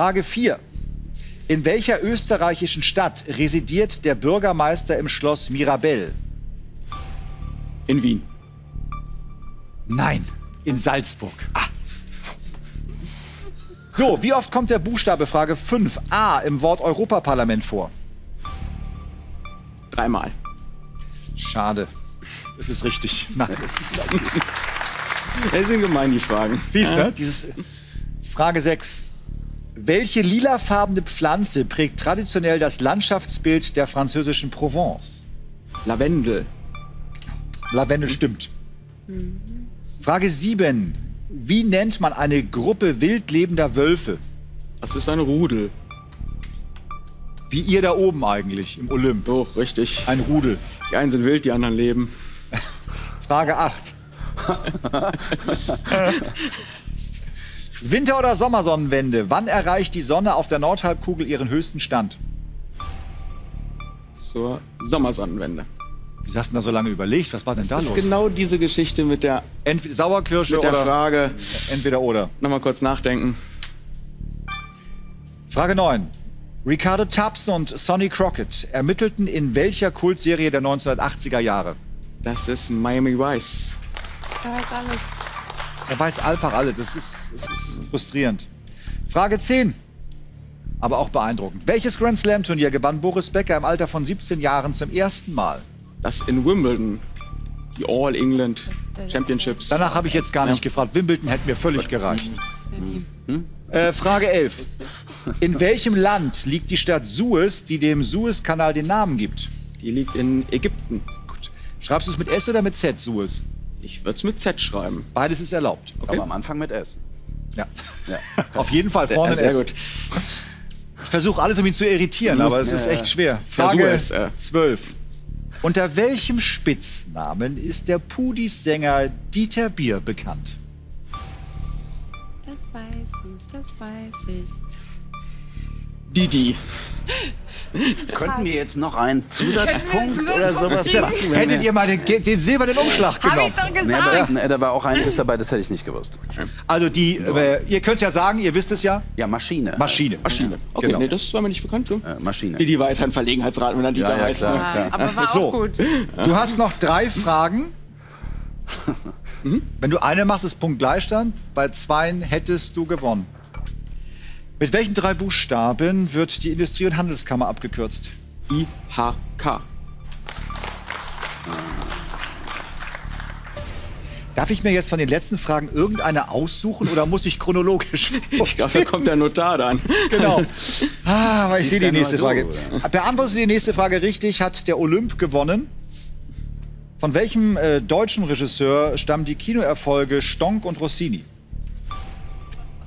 [SPEAKER 1] Frage 4. In welcher österreichischen Stadt residiert der Bürgermeister im Schloss Mirabell?
[SPEAKER 6] In Wien.
[SPEAKER 1] Nein, in Salzburg. Ah. So, wie oft kommt der Buchstabe Frage 5 A im Wort Europaparlament vor?
[SPEAKER 6] Dreimal.
[SPEAKER 1] Schade. Es ist richtig. Nein, [LAUGHS] es ist [LAUGHS]
[SPEAKER 6] Das sind gemein, die Fragen.
[SPEAKER 1] fies, ne? Dieses Frage 6. Welche lilafarbene Pflanze prägt traditionell das Landschaftsbild der französischen Provence?
[SPEAKER 6] Lavendel.
[SPEAKER 1] Lavendel stimmt. Frage 7. Wie nennt man eine Gruppe wild lebender Wölfe?
[SPEAKER 6] Das ist ein Rudel.
[SPEAKER 1] Wie ihr da oben eigentlich im Olymp.
[SPEAKER 6] So, richtig.
[SPEAKER 1] Ein Rudel.
[SPEAKER 6] Die einen sind wild, die anderen leben.
[SPEAKER 1] Frage 8. [LAUGHS] Winter- oder Sommersonnenwende? Wann erreicht die Sonne auf der Nordhalbkugel ihren höchsten Stand?
[SPEAKER 6] Zur Sommersonnenwende.
[SPEAKER 1] Wie hast du denn da so lange überlegt? Was war denn da
[SPEAKER 6] Das ist
[SPEAKER 1] los?
[SPEAKER 6] genau diese Geschichte mit der,
[SPEAKER 1] Entweder Sauerkirsche
[SPEAKER 6] mit der
[SPEAKER 1] oder
[SPEAKER 6] Frage.
[SPEAKER 1] entweder oder.
[SPEAKER 6] Nochmal kurz nachdenken.
[SPEAKER 1] Frage 9. Ricardo Tubbs und Sonny Crockett ermittelten in welcher Kultserie der 1980er Jahre?
[SPEAKER 6] Das ist Miami Vice.
[SPEAKER 3] Da weiß alles.
[SPEAKER 1] Er weiß einfach alle. Das ist, das ist frustrierend. Frage 10. Aber auch beeindruckend. Welches Grand Slam Turnier gewann Boris Becker im Alter von 17 Jahren zum ersten Mal?
[SPEAKER 6] Das in Wimbledon. Die All England Championships.
[SPEAKER 1] Danach habe ich jetzt gar nicht gefragt. Wimbledon hätte mir völlig gereicht. Äh, Frage 11. In welchem Land liegt die Stadt Suez, die dem Suezkanal den Namen gibt?
[SPEAKER 6] Die liegt in Ägypten.
[SPEAKER 1] Gut. Schreibst du es mit S oder mit Z, Suez?
[SPEAKER 6] Ich würde es mit Z schreiben.
[SPEAKER 1] Beides ist erlaubt.
[SPEAKER 2] Aber am Anfang mit S.
[SPEAKER 1] Ja. [LAUGHS] Auf jeden Fall vorne
[SPEAKER 6] sehr
[SPEAKER 1] S.
[SPEAKER 6] gut.
[SPEAKER 1] Ich versuche alles, um ihn zu irritieren, aber es ist echt schwer.
[SPEAKER 6] Versuch
[SPEAKER 1] Frage
[SPEAKER 6] es, äh.
[SPEAKER 1] 12. Unter welchem Spitznamen ist der Pudis-Sänger Dieter Bier bekannt?
[SPEAKER 3] Das weiß ich, das weiß ich.
[SPEAKER 6] Didi. [LAUGHS] [LAUGHS]
[SPEAKER 2] Könnten wir jetzt noch einen Zusatzpunkt oder sowas machen? wenn
[SPEAKER 1] Hättet
[SPEAKER 2] wir-
[SPEAKER 1] ihr mal den, den silbernen Umschlag
[SPEAKER 3] Hab ich
[SPEAKER 1] genommen?
[SPEAKER 3] doch
[SPEAKER 2] Nee, aber,
[SPEAKER 3] gesagt.
[SPEAKER 2] nee, da war auch einiges dabei, das hätte ich nicht gewusst.
[SPEAKER 1] Also die, äh, ihr könnt ja sagen, ihr wisst es ja,
[SPEAKER 2] Ja, Maschine.
[SPEAKER 1] Maschine.
[SPEAKER 6] Maschine. Okay,
[SPEAKER 1] Genau.
[SPEAKER 6] nee, das war mir nicht bekannt. So.
[SPEAKER 2] Äh, Maschine.
[SPEAKER 6] Didi weiß ein Verlegenheitsrat, wenn er Dieter
[SPEAKER 2] Ja, ja,
[SPEAKER 6] weiß.
[SPEAKER 2] klar.
[SPEAKER 6] Ne?
[SPEAKER 3] Ja, aber war
[SPEAKER 1] So.
[SPEAKER 3] auch gut.
[SPEAKER 1] Du hast noch drei Fragen. Wenn du eine machst, ist Punkt Gleichstand. Bei zweien hättest du gewonnen. Mit welchen drei Buchstaben wird die Industrie- und Handelskammer abgekürzt?
[SPEAKER 6] IHK.
[SPEAKER 1] Darf ich mir jetzt von den letzten Fragen irgendeine aussuchen oder muss ich chronologisch? [LAUGHS]
[SPEAKER 6] Ich glaube, da kommt der Notar dann.
[SPEAKER 1] genau. Ah, aber ich sehe die nächste Frage.
[SPEAKER 2] oder?
[SPEAKER 1] Beantwortest du die nächste Frage richtig, hat der Olymp gewonnen. Von welchem äh, deutschen Regisseur stammen die Kinoerfolge Stonk und Rossini?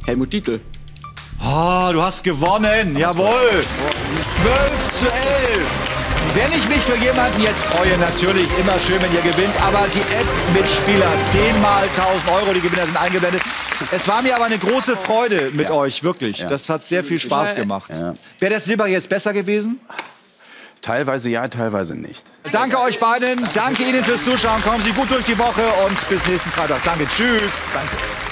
[SPEAKER 6] Helmut Dietl.
[SPEAKER 1] Ah, du hast gewonnen. Jawohl. 12 zu 11. Wenn ich mich für jemanden jetzt freue, natürlich immer schön, wenn ihr gewinnt. Aber die App-Mitspieler, 10 mal 1000 Euro, die Gewinner sind eingeblendet. Es war mir aber eine große Freude mit euch, wirklich. Das hat sehr viel Spaß gemacht.
[SPEAKER 2] Ja.
[SPEAKER 1] Wäre das Silber jetzt besser gewesen?
[SPEAKER 2] Teilweise ja, teilweise nicht.
[SPEAKER 1] Danke euch beiden. Danke Ihnen fürs Zuschauen. Kommen Sie gut durch die Woche und bis nächsten Freitag. Danke. Tschüss. Danke.